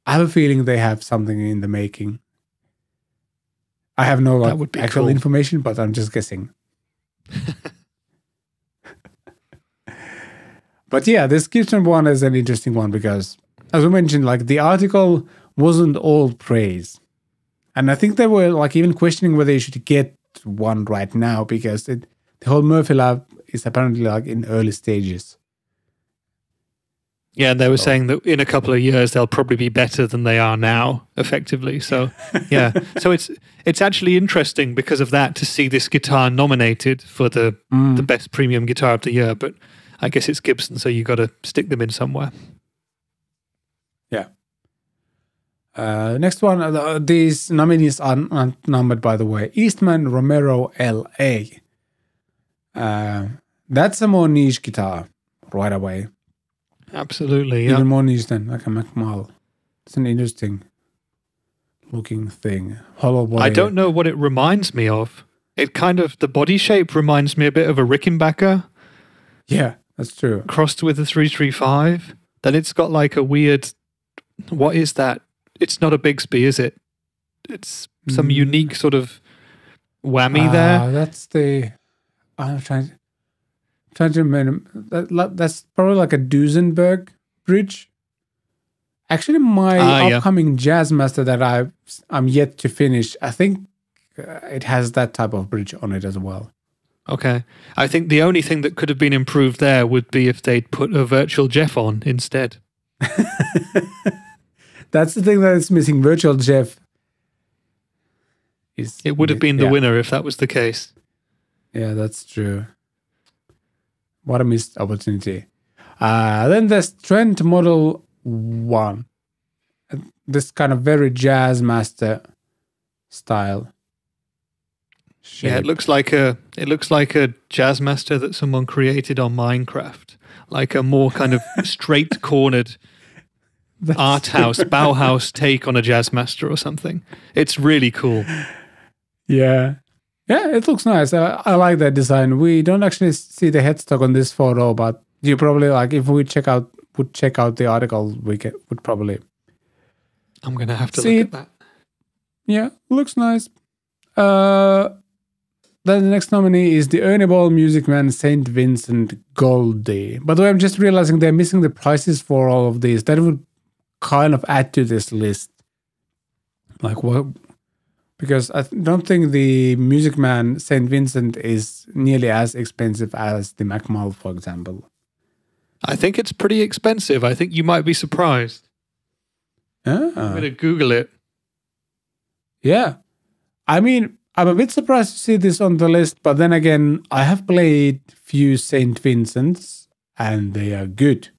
I have a feeling they have something in the making. I have no like, would actual cool. information, but I'm just guessing. but yeah, this Gibson one is an interesting one because, as we mentioned, like the article wasn't all praise, and I think they were like even questioning whether you should get one right now because it, the whole Murphy Lab is apparently like in early stages. Yeah, and they were saying that in a couple of years they'll probably be better than they are now, effectively. So, yeah. So it's it's actually interesting because of that to see this guitar nominated for the Mm. the best premium guitar of the year. But I guess it's Gibson, so you got to stick them in somewhere. Uh, next one, uh, these nominees are numbered, by the way. Eastman Romeo LA. Uh, that's a more niche guitar right away. Absolutely. Yeah. Even more niche than like a Macmull. It's an interesting looking thing. Hollow body. I don't know what it reminds me of. It kind of the body shape reminds me a bit of a Rickenbacker Yeah, that's true. crossed with a 335. Then it's got like a weird what is that? It's not a Bigsby, is it? It's some Mm. unique sort of whammy Ah, there. That's the. I'm trying. Trying to remember. That, that- that's probably like a Duesenberg bridge. Actually, my yeah. upcoming Jazz Master that I I'm yet to finish, I think uh, it has that type of bridge on it as well. Okay. I think the only thing that could have been improved there would be if they'd put a virtual Jeff on instead. That's the thing that is missing. Virtual Jeff is It would have been the yeah. winner if that was the case. Yeah, that's true. What a missed opportunity. Uh, then there's Trent Model 1. Uh, This kind of very jazz master style. Yeah, it looks like a it looks like a jazz master that someone created on Minecraft. Like a more kind of straight cornered That's art house, Bauhaus take on a jazz master or something. It's really cool. Yeah. Yeah, it looks nice. I, I like that design. We don't actually see the headstock on this photo, but you probably like if we check out would check out the article, we get, would probably I'm gonna have to See, look at that. Yeah, looks nice. Uh, then the next nominee is the Ernie Ball Music Man Saint Vincent Goldie. By the way, I'm just realizing they're missing the prices for all of these. That would kind of add to this list. Like what? Because I don't think the Music Man Saint Vincent is nearly as expensive as the Macmull, for example. I think it's pretty expensive. I think you might be surprised. I'm Ah, gonna Google it. yeah. I mean, I'm a bit surprised to see this on the list, but then again, I have played few Saint Vincents and they are good.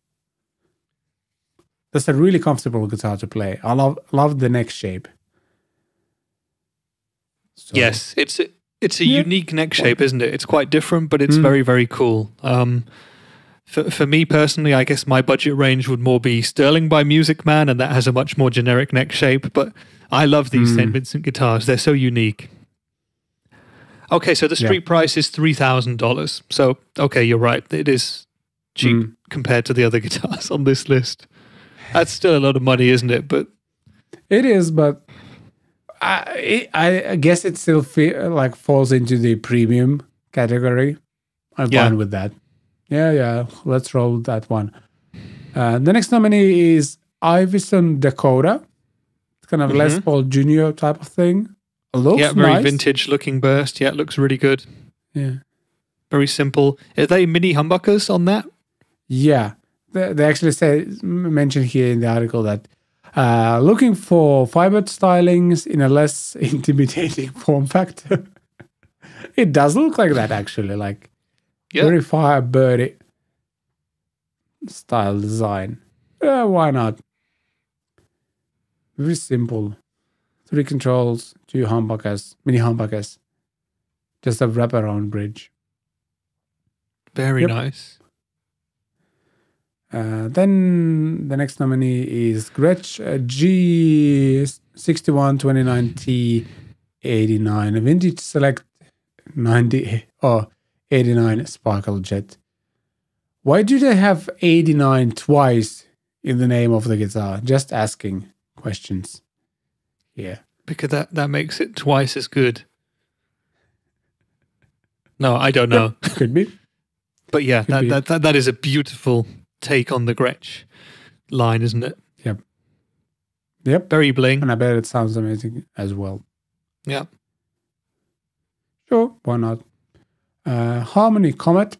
That's a really comfortable guitar to play. I love love the neck shape. So- Yes, it's a, it's a Yeah. unique neck shape, isn't it? It's quite different, but it's Mm. very very cool. Um, for for me personally, I guess my budget range would more be Sterling by Music Man, and that has a much more generic neck shape. But I love these Mm. Saint Vincent guitars; they're so unique. Okay, so the Yeah. street price is three thousand dollars. So okay, you're right; it is cheap Mm. compared to the other guitars on this list. That's still a lot of money, isn't it? But It is, but I I I guess it still fe- like falls into the premium category. I'm Yeah. fine with that. Yeah, yeah. Let's roll that one. Uh, the next nominee is Ivison Dakota. It's kind of Les Mhm. Paul Junior type of thing. Looks yeah, very nice. vintage looking burst. Yeah, it looks really good. Yeah, Very simple. Are they mini humbuckers on that? yeah. They, actually say m- mention here in the article that uh, looking for Firebird stylings in a less intimidating form factor. it does look like that actually, like Yeah. very firebirdy style design. Why not? Very simple. Three controls, two humbuckers, mini humbuckers. Just a wraparound bridge. Very Yep. nice. Uh, then the next nominee is Gretsch uh, G6129T89, a vintage select 90 or 89 Sparkle Jet. Why do they have 89 twice in the name of the guitar? Just asking questions. Yeah. Because that, that makes it twice as good. No, I don't know. Could be. But yeah, Could that, be. that, that, that is a beautiful take on the Gretsch line, isn't it? Yep. Yep. Very bling. And I bet it sounds amazing as well. Yeah. Sure, why not? Uh, Harmony Comet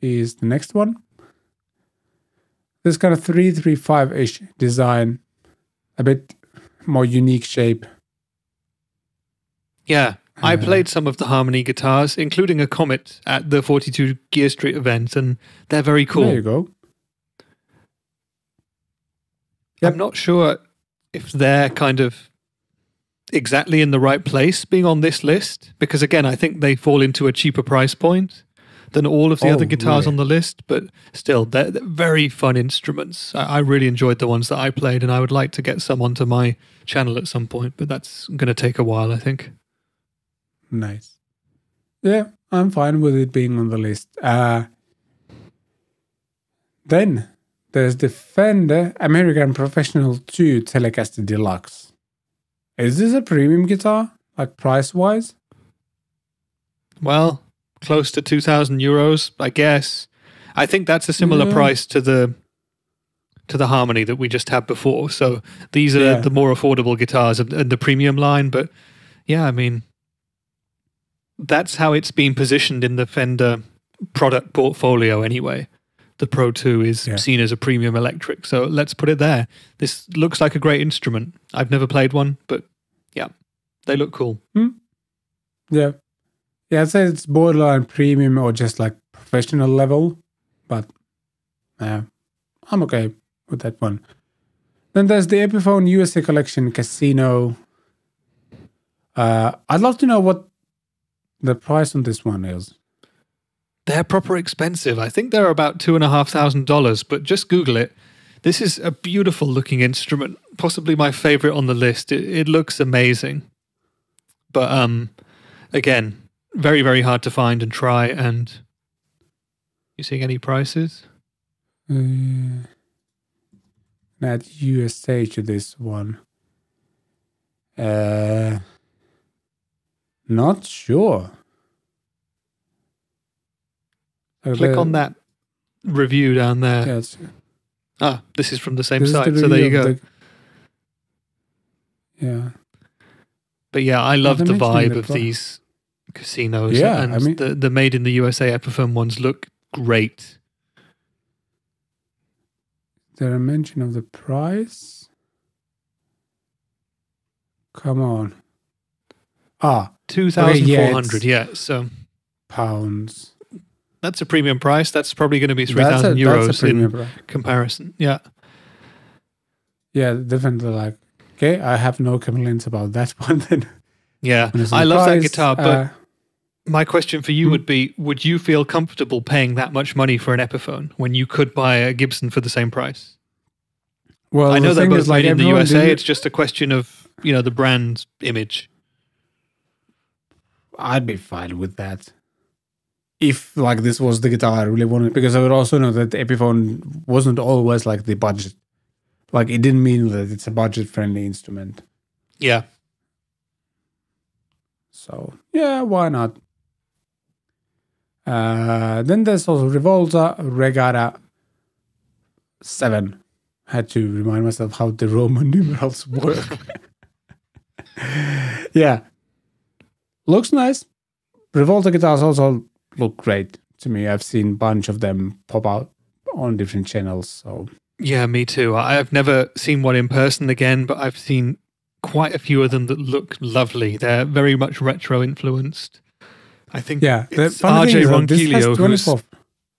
is the next one. This kind of 335 ish design, a bit more unique shape. Yeah. I Uh, played some of the Harmony guitars, including a Comet at the 42 Gear Street event, and they're very cool. There you go. Yep. I'm not sure if they're kind of exactly in the right place being on this list because again I think they fall into a cheaper price point than all of the Oh, other guitars really? on the list but still they're, they're very fun instruments I, I really enjoyed the ones that I played and I would like to get some onto my channel at some point but that's going to take a while I think Nice. Yeah, I'm fine with it being on the list. Uh, then there's the Fender American Professional 2 Telecaster Deluxe. Is this a premium guitar, like price wise? well close to 2000 euros I guess I think that's a similar Yeah. price to the to the Harmony that we just had before. So these are Yeah. the more affordable guitars and, and the premium line. But yeah, I mean, that's how it's been positioned in the Fender product portfolio anyway. The Pro 2 is Yeah. seen as a premium electric. So let's put it there. This looks like a great instrument. I've never played one, but yeah, they look cool. Yeah. Yeah, I'd say it's borderline premium or just like professional level, but yeah, I'm okay with that one. Then there's the Epiphone USA Collection Casino. Uh, I'd love to know what the price on this one is. They're proper expensive. I think they're about two and a half thousand dollars, but just Google it. This is a beautiful looking instrument, possibly my favorite on the list. It, it looks amazing. But um again, very, very hard to find and try and you seeing any prices? Uh, add USA to this one. Uh, not sure. Uh, Click the- on that review down there. Yeah, it's- Ah, this is from the same this site. the So there you go. the- yeah, But yeah, I love the vibe of these casinos. Yeah, and I mean- the the made in the USA Epiphone ones look great. there a mention of the price? Come on. Ah, two thousand four hundred. yeah, so pounds. That's a premium price. That's probably going to be three That's a, thousand euros that's a premium in price. comparison. Yeah, Yeah, definitely. Like, okay, I have no complaints about that one. Then yeah. I the love that guitar, but uh, my question for you Hmm. would be: Would you feel comfortable paying that much money for an Epiphone when you could buy a Gibson for the same price? well, I know the they're both like, made in the USA. It's just a question of you know the brand image. I'd be fine with that. If like this was the guitar I really wanted, because I would also know that the Epiphone wasn't always like the budget. Like it didn't mean that it's a budget friendly instrument. Yeah, So yeah, why not? Uh, then there's also Rivolta Regatta Seven. Had to remind myself how the Roman numerals work. yeah, looks nice. Rivolta guitars also look great to me. I've seen a bunch of them pop out on different channels. So Yeah, me too. I've never seen one in person again, but I've seen quite a few of them that look lovely. They're very much retro influenced. I think yeah, it's RJ thing is that this has Ronquillo who's 24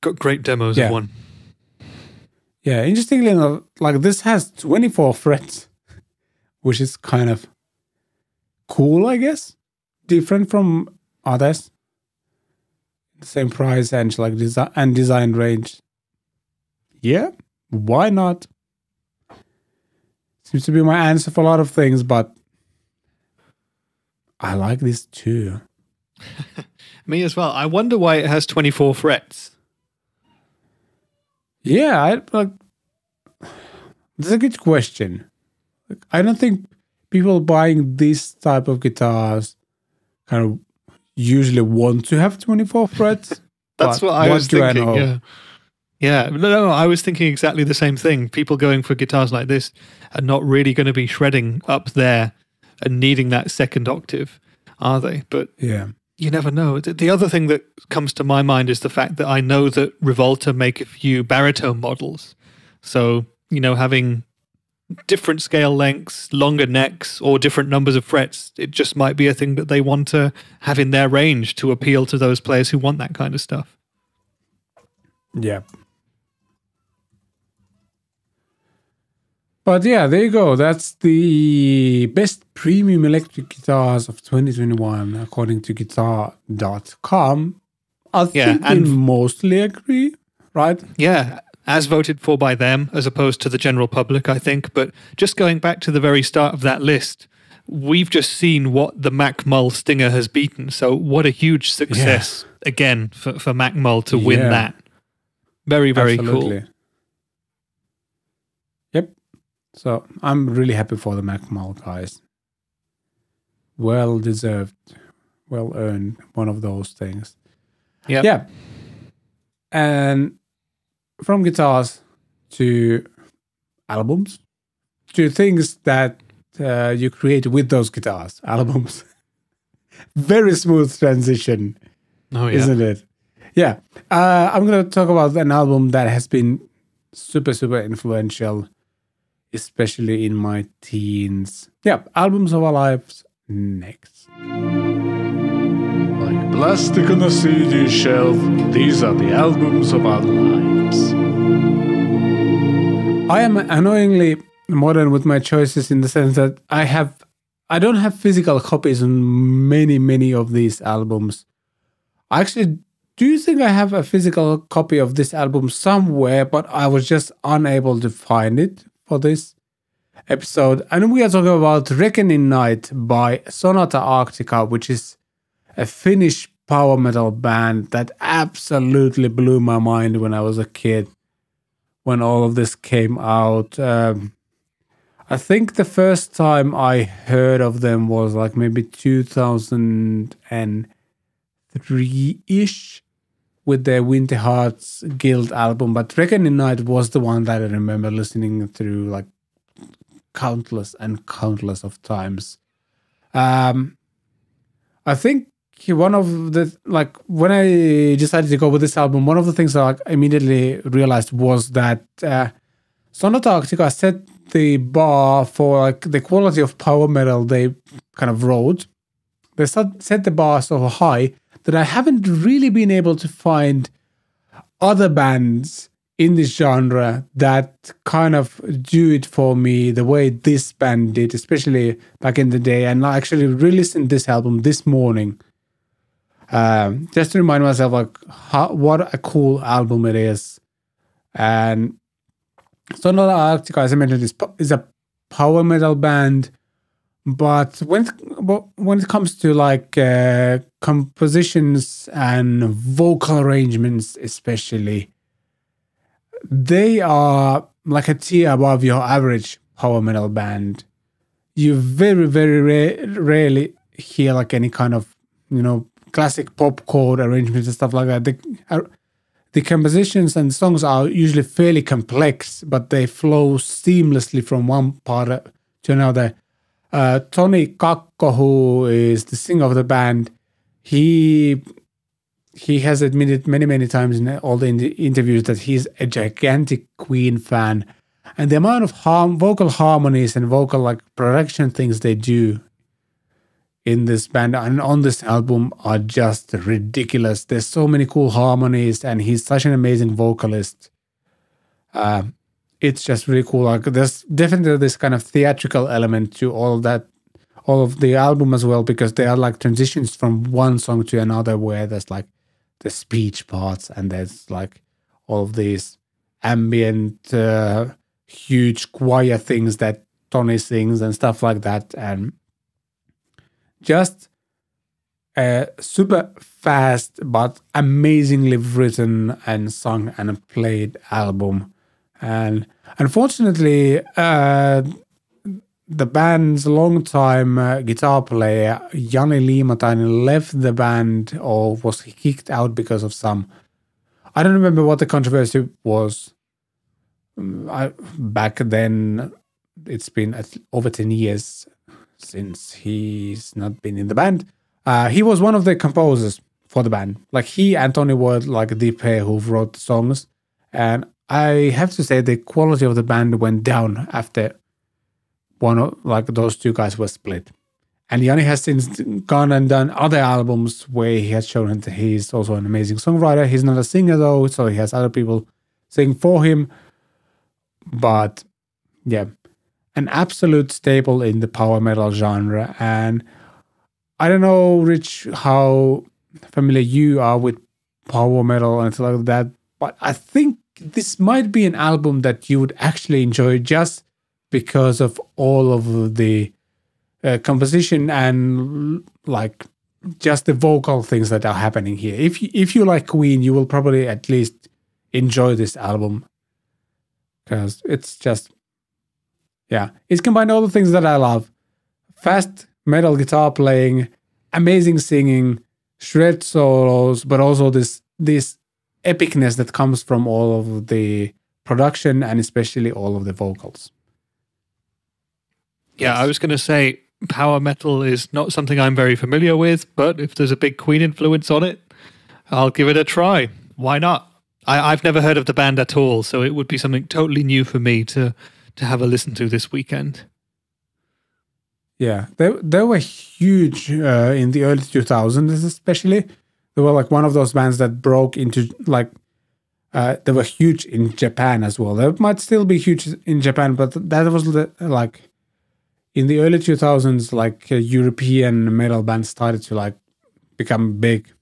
got great demos Yeah. of one. Yeah, interestingly enough, like this has 24 frets, which is kind of cool, I guess. Different from others. Same price and like design and design range. Yeah, why not? Seems to be my answer for a lot of things, but I like this too. Me as well. I wonder why it has 24 frets. Yeah, I like. That's a good question. Like, I don't think people buying this type of guitars kind of usually want to have 24 frets. That's what I was do I thinking. yeah. Yeah, no, no, I was thinking exactly the same thing. People going for guitars like this are not really going to be shredding up there and needing that second octave, are they? But Yeah. you never know. The other thing that comes to my mind is the fact that I know that Rivolta make a few baritone models. So, you know, having different scale lengths, longer necks, or different numbers of frets, it just might be a thing that they want to have in their range to appeal to those players who want that kind of stuff. Yeah. But yeah, there you go. That's the best premium electric guitars of 2021 according to guitar.com. I think Yeah, and- we mostly agree, right? Yeah, as voted for by them as opposed to the general public, I think. But just going back to the very start of that list, we've just seen what the Macmull Stinger has beaten. So what a huge success again for, for Macmull to win Yeah. that. Very, very cool. Yep. So I'm really happy for the Macmull guys. Well deserved, well earned. One of those things. Yep. Yeah. And from guitars to albums to things that uh, you create with those guitars albums. Very smooth transition, Oh, yeah. isn't it? Yeah. Uh, I'm going to talk about an album that has been super, super influential, especially in my teens. Yeah, albums of our lives next. Plastic on a CD shelf, these are the albums of our lives. I am annoyingly modern with my choices in the sense that I have I don't have physical copies on many, many of these albums. I actually do think I have a physical copy of this album somewhere, but I was just unable to find it for this episode. And we are talking about Reckoning Night by Sonata Arctica, which is a Finnish power metal band that absolutely blew my mind when I was a kid, when all of this came out. Um, I think the first time I heard of them was like maybe 2003 ish with their Winterheart's Guild album, but Reckoning Night was the one that I remember listening through like countless and countless of times. Um, I think one of the like when I decided to go with this album, one of the things I immediately realized was that uh, Sonata Arctica set the bar for like the quality of power metal they kind of wrote. They set set the bar so high that I haven't really been able to find other bands in this genre that kind of do it for me the way this band did, especially back in the day. And I actually re-listened this album this morning, um, just to remind myself like how, what a cool album it is. And Sonata Arctica, as I mentioned, is, is a power metal band, but when it, when it comes to like uh, compositions and vocal arrangements, especially, they are like a tier above your average power metal band. You very very ra- rarely hear like any kind of you know classic pop chord arrangements and stuff like that. The, uh, the compositions and songs are usually fairly complex, but they flow seamlessly from one part to another. Uh, Tony Kakko, who is the singer of the band, he he has admitted many many times in all the in- interviews that he's a gigantic Queen fan, and the amount of harm, vocal harmonies and vocal like production things they do in this band and on this album are just ridiculous. There's so many cool harmonies, and he's such an amazing vocalist. Uh, it's just really cool. Like there's definitely this kind of theatrical element to all of that, all of the album as well, because they are like transitions from one song to another, where there's like the speech parts and there's like all of these ambient, uh, huge choir things that Tony sings and stuff like that, and just a super fast but amazingly written and sung and played album. And unfortunately, uh, the band's longtime uh, guitar player, Jani Liimatainen, left the band or was kicked out because of some. I don't remember what the controversy was. Mm, I, back then, it's been over 10 years since he's not been in the band. Uh, he was one of the composers for the band. Like he and Tony were like the pair who wrote the songs. And I have to say the quality of the band went down after one of like those two guys were split. And Jani has since gone and done other albums where he has shown that he's also an amazing songwriter. He's not a singer though, so he has other people sing for him. But yeah, an absolute staple in the power metal genre. And I don't know, Rich, how familiar you are with power metal and stuff like that, but I think this might be an album that you would actually enjoy just because of all of the uh, composition and like just the vocal things that are happening here. If you, if you like Queen, you will probably at least enjoy this album because it's just yeah, it's combined all the things that I love: fast metal guitar playing, amazing singing, shred solos, but also this this epicness that comes from all of the production and especially all of the vocals. Yeah, I was going to say power metal is not something I'm very familiar with, but if there's a big Queen influence on it, I'll give it a try. Why not? I, I've never heard of the band at all, so it would be something totally new for me to to have a listen to this weekend. Yeah, they they were huge uh, in the early 2000s, especially. They were like one of those bands that broke into like uh, they were huge in Japan as well. They might still be huge in Japan, but that was the, like in the early 2000s. Like uh, European metal bands started to like become big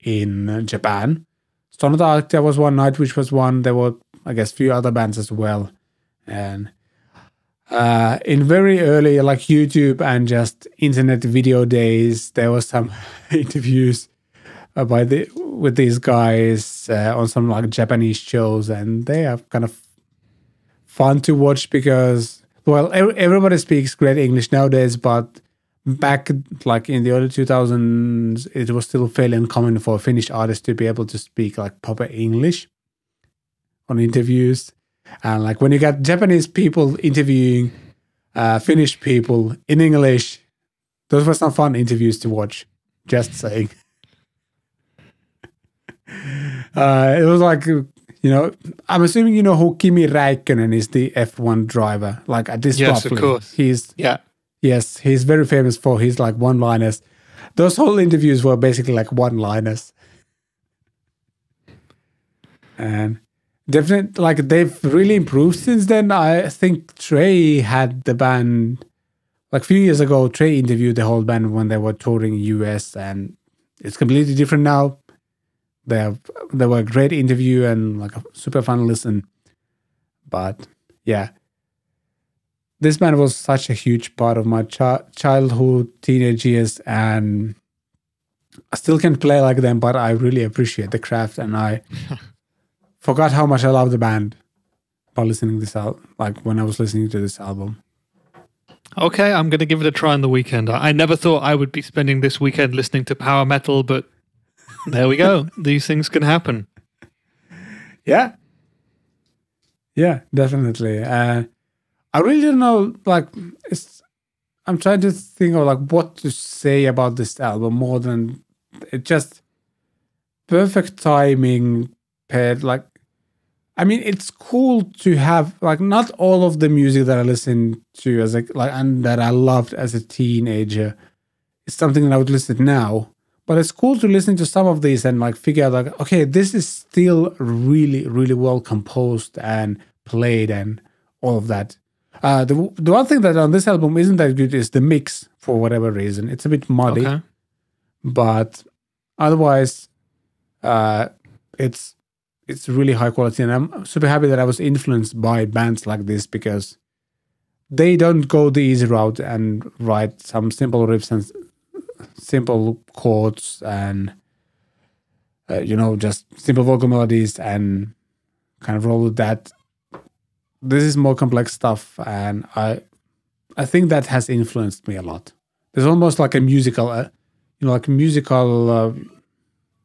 in Japan. Sonata Arctica was one. Nightwish was one. There were, I guess, few other bands as well, and uh, in very early like YouTube and just internet video days, there was some interviews uh, by the with these guys uh, on some like Japanese shows, and they are kind of fun to watch because well, everybody speaks great English nowadays, but back like in the early 2000s, it was still fairly uncommon for a Finnish artist to be able to speak like proper English on interviews. And like when you got Japanese people interviewing uh, Finnish people in English, those were some fun interviews to watch. Just saying. uh, it was like, you know, I'm assuming you know who Kimi Räikkönen is, the F1 driver. Like at this yes, roughly, of course. He's yeah, yes, he's very famous for his like one-liners. Those whole interviews were basically like one-liners, and definitely like they've really improved since then. I think Trey had the band like a few years ago. Trey interviewed the whole band when they were touring US, and it's completely different now. They have they were a great interview and like a super fun listen. But yeah, this band was such a huge part of my ch- childhood, teenage years, and I still can't play like them, but I really appreciate the craft and I forgot how much I love the band by listening this out like when I was listening to this album. Okay, I'm going to give it a try on the weekend. I never thought I would be spending this weekend listening to power metal, but there we go. These things can happen. Yeah. Yeah, definitely. Uh, I really don't know. Like, it's. I'm trying to think of like what to say about this album more than it just perfect timing paired like I mean, it's cool to have like not all of the music that I listened to as a like and that I loved as a teenager is something that I would listen now. But it's cool to listen to some of these and like figure out like, okay, this is still really, really well composed and played and all of that. Uh, the the one thing that on this album isn't that good is the mix for whatever reason. It's a bit muddy, okay. but otherwise, uh, it's it's really high quality, and I'm super happy that I was influenced by bands like this because they don't go the easy route and write some simple riffs and simple chords and uh, you know just simple vocal melodies and kind of roll with that. This is more complex stuff, and I I think that has influenced me a lot. There's almost like a musical, uh, you know, like musical. Uh,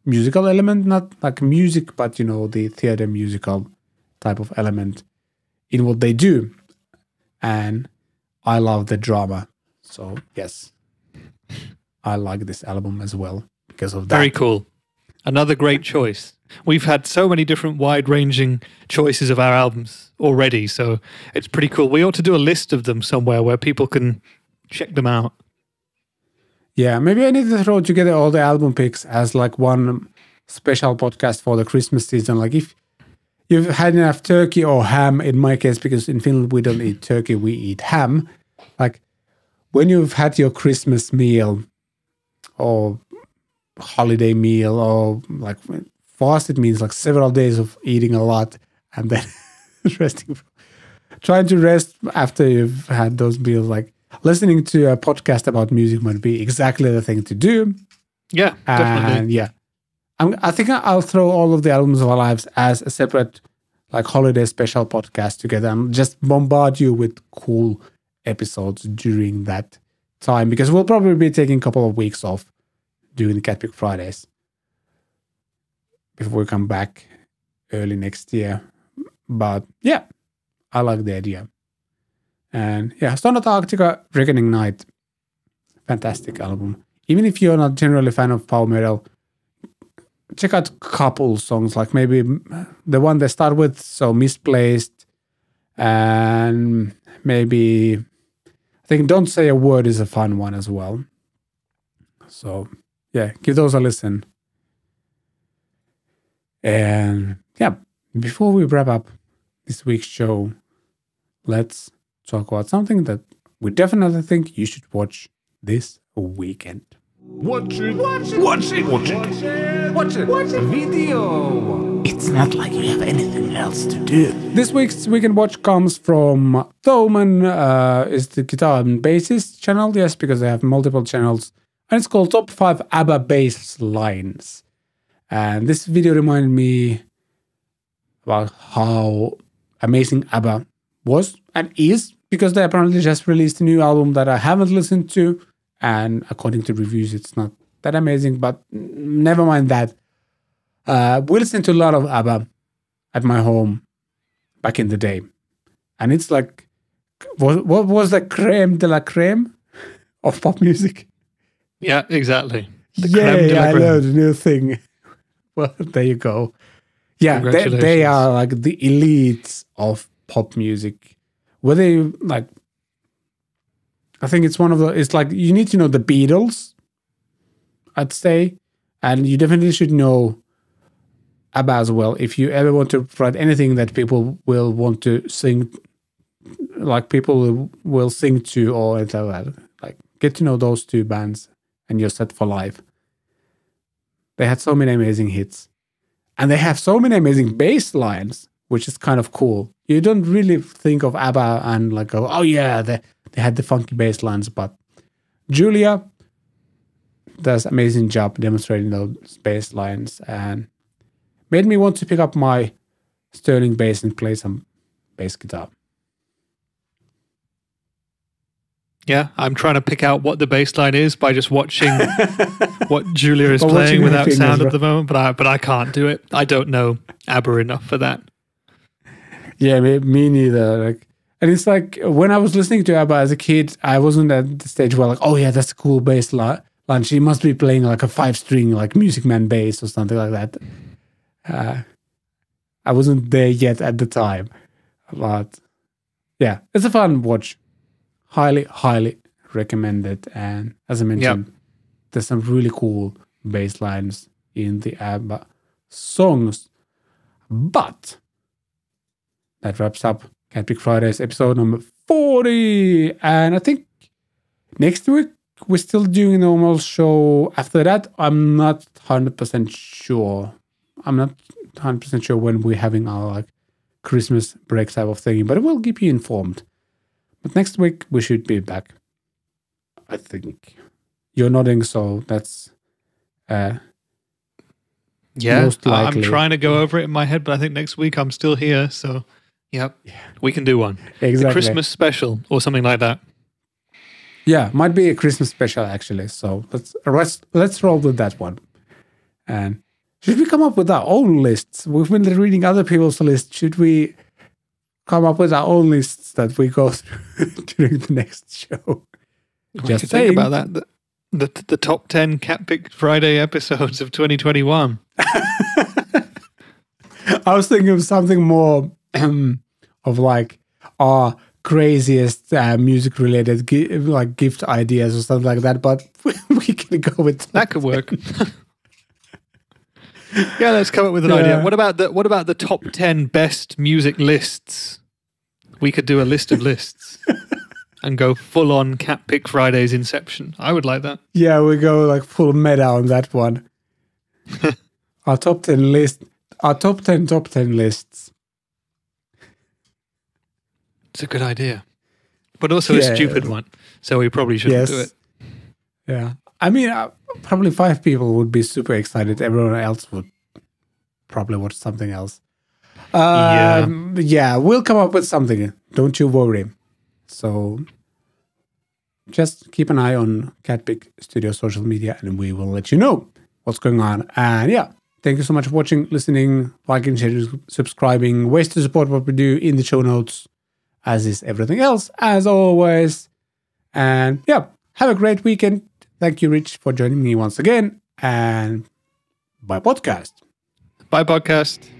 musical element, not like music, but you know, the theater musical type of element in what they do. And I love the drama. So, yes, I like this album as well because of that. Very cool. Another great choice. We've had so many different wide ranging choices of our albums already. So, it's pretty cool. We ought to do a list of them somewhere where people can check them out. Yeah, maybe I need to throw together all the album picks as like one special podcast for the Christmas season. Like if you've had enough turkey or ham, in my case, because in Finland we don't eat turkey, we eat ham. Like when you've had your Christmas meal or holiday meal or like fast, it means like several days of eating a lot and then resting, trying to rest after you've had those meals. Like listening to a podcast about music might be exactly the thing to do. Yeah, definitely. Yeah, I'm, I think I'll throw all of the albums of our lives as a separate, like holiday special podcast together, and just bombard you with cool episodes during that time because we'll probably be taking a couple of weeks off during the Cat Pick Fridays before we come back early next year. But yeah, I like the idea. And yeah, Sonata Arctica Reckoning Night. Fantastic album. Even if you're not generally a fan of power metal, check out a couple songs, like maybe mm, the one they start with, so Misplaced, and maybe I think Don't Say a Word is a fun one as well. So yeah, give those a listen. And yeah, before we wrap up this week's show, let's talk about something that we definitely think you should watch this weekend. Watch it. Watch it. Watch it. Watch it. Watch it. Watch it. Video. It's not like you have anything else to do. This week's Weekend Watch comes from Thomann, uh, is the guitar and bassist channel. Yes, because they have multiple channels. And it's called Top 5 ABBA Bass Lines. And this video reminded me about how amazing ABBA was and is because they apparently just released a new album that I haven't listened to. And according to reviews, it's not that amazing, but never mind that. Uh, we listened to a lot of ABBA at my home back in the day. And it's like, what, what was the creme de la creme of pop music? Yeah, exactly. The yeah, creme de la I know the new thing. Well, there you go. Yeah, they, they are like the elites of pop music. Were they like? I think it's one of the. It's like you need to know the Beatles. I'd say, and you definitely should know ABBA as well. If you ever want to write anything that people will want to sing, like people will- will sing to or anything like that, like get to know those two bands, and you're set for life. They had so many amazing hits. And they have so many amazing bass lines, which is kind of cool. You don't really think of ABBA and like go, oh yeah, they, they had the funky bass lines, but Julia does amazing job demonstrating those bass lines and made me want to pick up my Sterling bass and play some bass guitar. Yeah, I'm trying to pick out what the bass line is by just watching what Julia is playing without sound at the moment, but I but I can't do it. I don't know ABBA enough for that. Yeah, me, me neither. Like, and it's like when I was listening to ABBA as a kid, I wasn't at the stage where like, oh yeah, that's a cool bass li- line. She must be playing like a five string like Music Man bass or something like that. Uh, I wasn't there yet at the time, but yeah, it's a fun watch. Highly, highly recommended. And as I mentioned, there's some really cool bass lines in the ABBA songs. But that wraps up Cat Pick Fridays episode number 40. And I think next week we're still doing a normal show. After that, I'm not 100% sure. I'm not 100% sure when we're having our like Christmas break type of thing, but we'll keep you informed. But next week we should be back. I think. You're nodding, so that's uh Yeah, I'm trying to go over it in my head, but I think next week I'm still here. So, yep, we can do one. The exactly. Christmas special or something like that. Yeah, might be a Christmas special actually. So let's let's let's roll with that one. And should we come up with our own lists? We've been reading other people's lists. Should we come up with our own lists that we go through during the next show? We Just could think about that. The, the, the top 10 Cat Pick Friday episodes of 2021. I was thinking of something more of like our craziest uh, music related gi- like gift ideas or something like that. But we can go with That could work. yeah, let's come up with an Yeah. idea. What about the what about the top 10 best music lists? We could do a list of lists and go full on Cat Pick Fridays inception. I would like that. Yeah, we go like full meta on that one. our top 10 list, our top 10 top 10 lists. It's a good idea. But also a Yeah. stupid one. So we probably shouldn't Yes. do it. Yeah. I mean, uh, probably five people would be super excited. Everyone else would probably watch something else. Yeah. Um, yeah, we'll come up with something. Don't you worry. So just keep an eye on Catpick Studio social media and we will let you know what's going on. And yeah, Thank you so much for watching, listening, liking, sharing, subscribing. Ways to support what we do in the show notes, as is everything else, as always. And yeah, have a great weekend. Thank you, Rich, for joining me once again. And bye, podcast. Bye, podcast.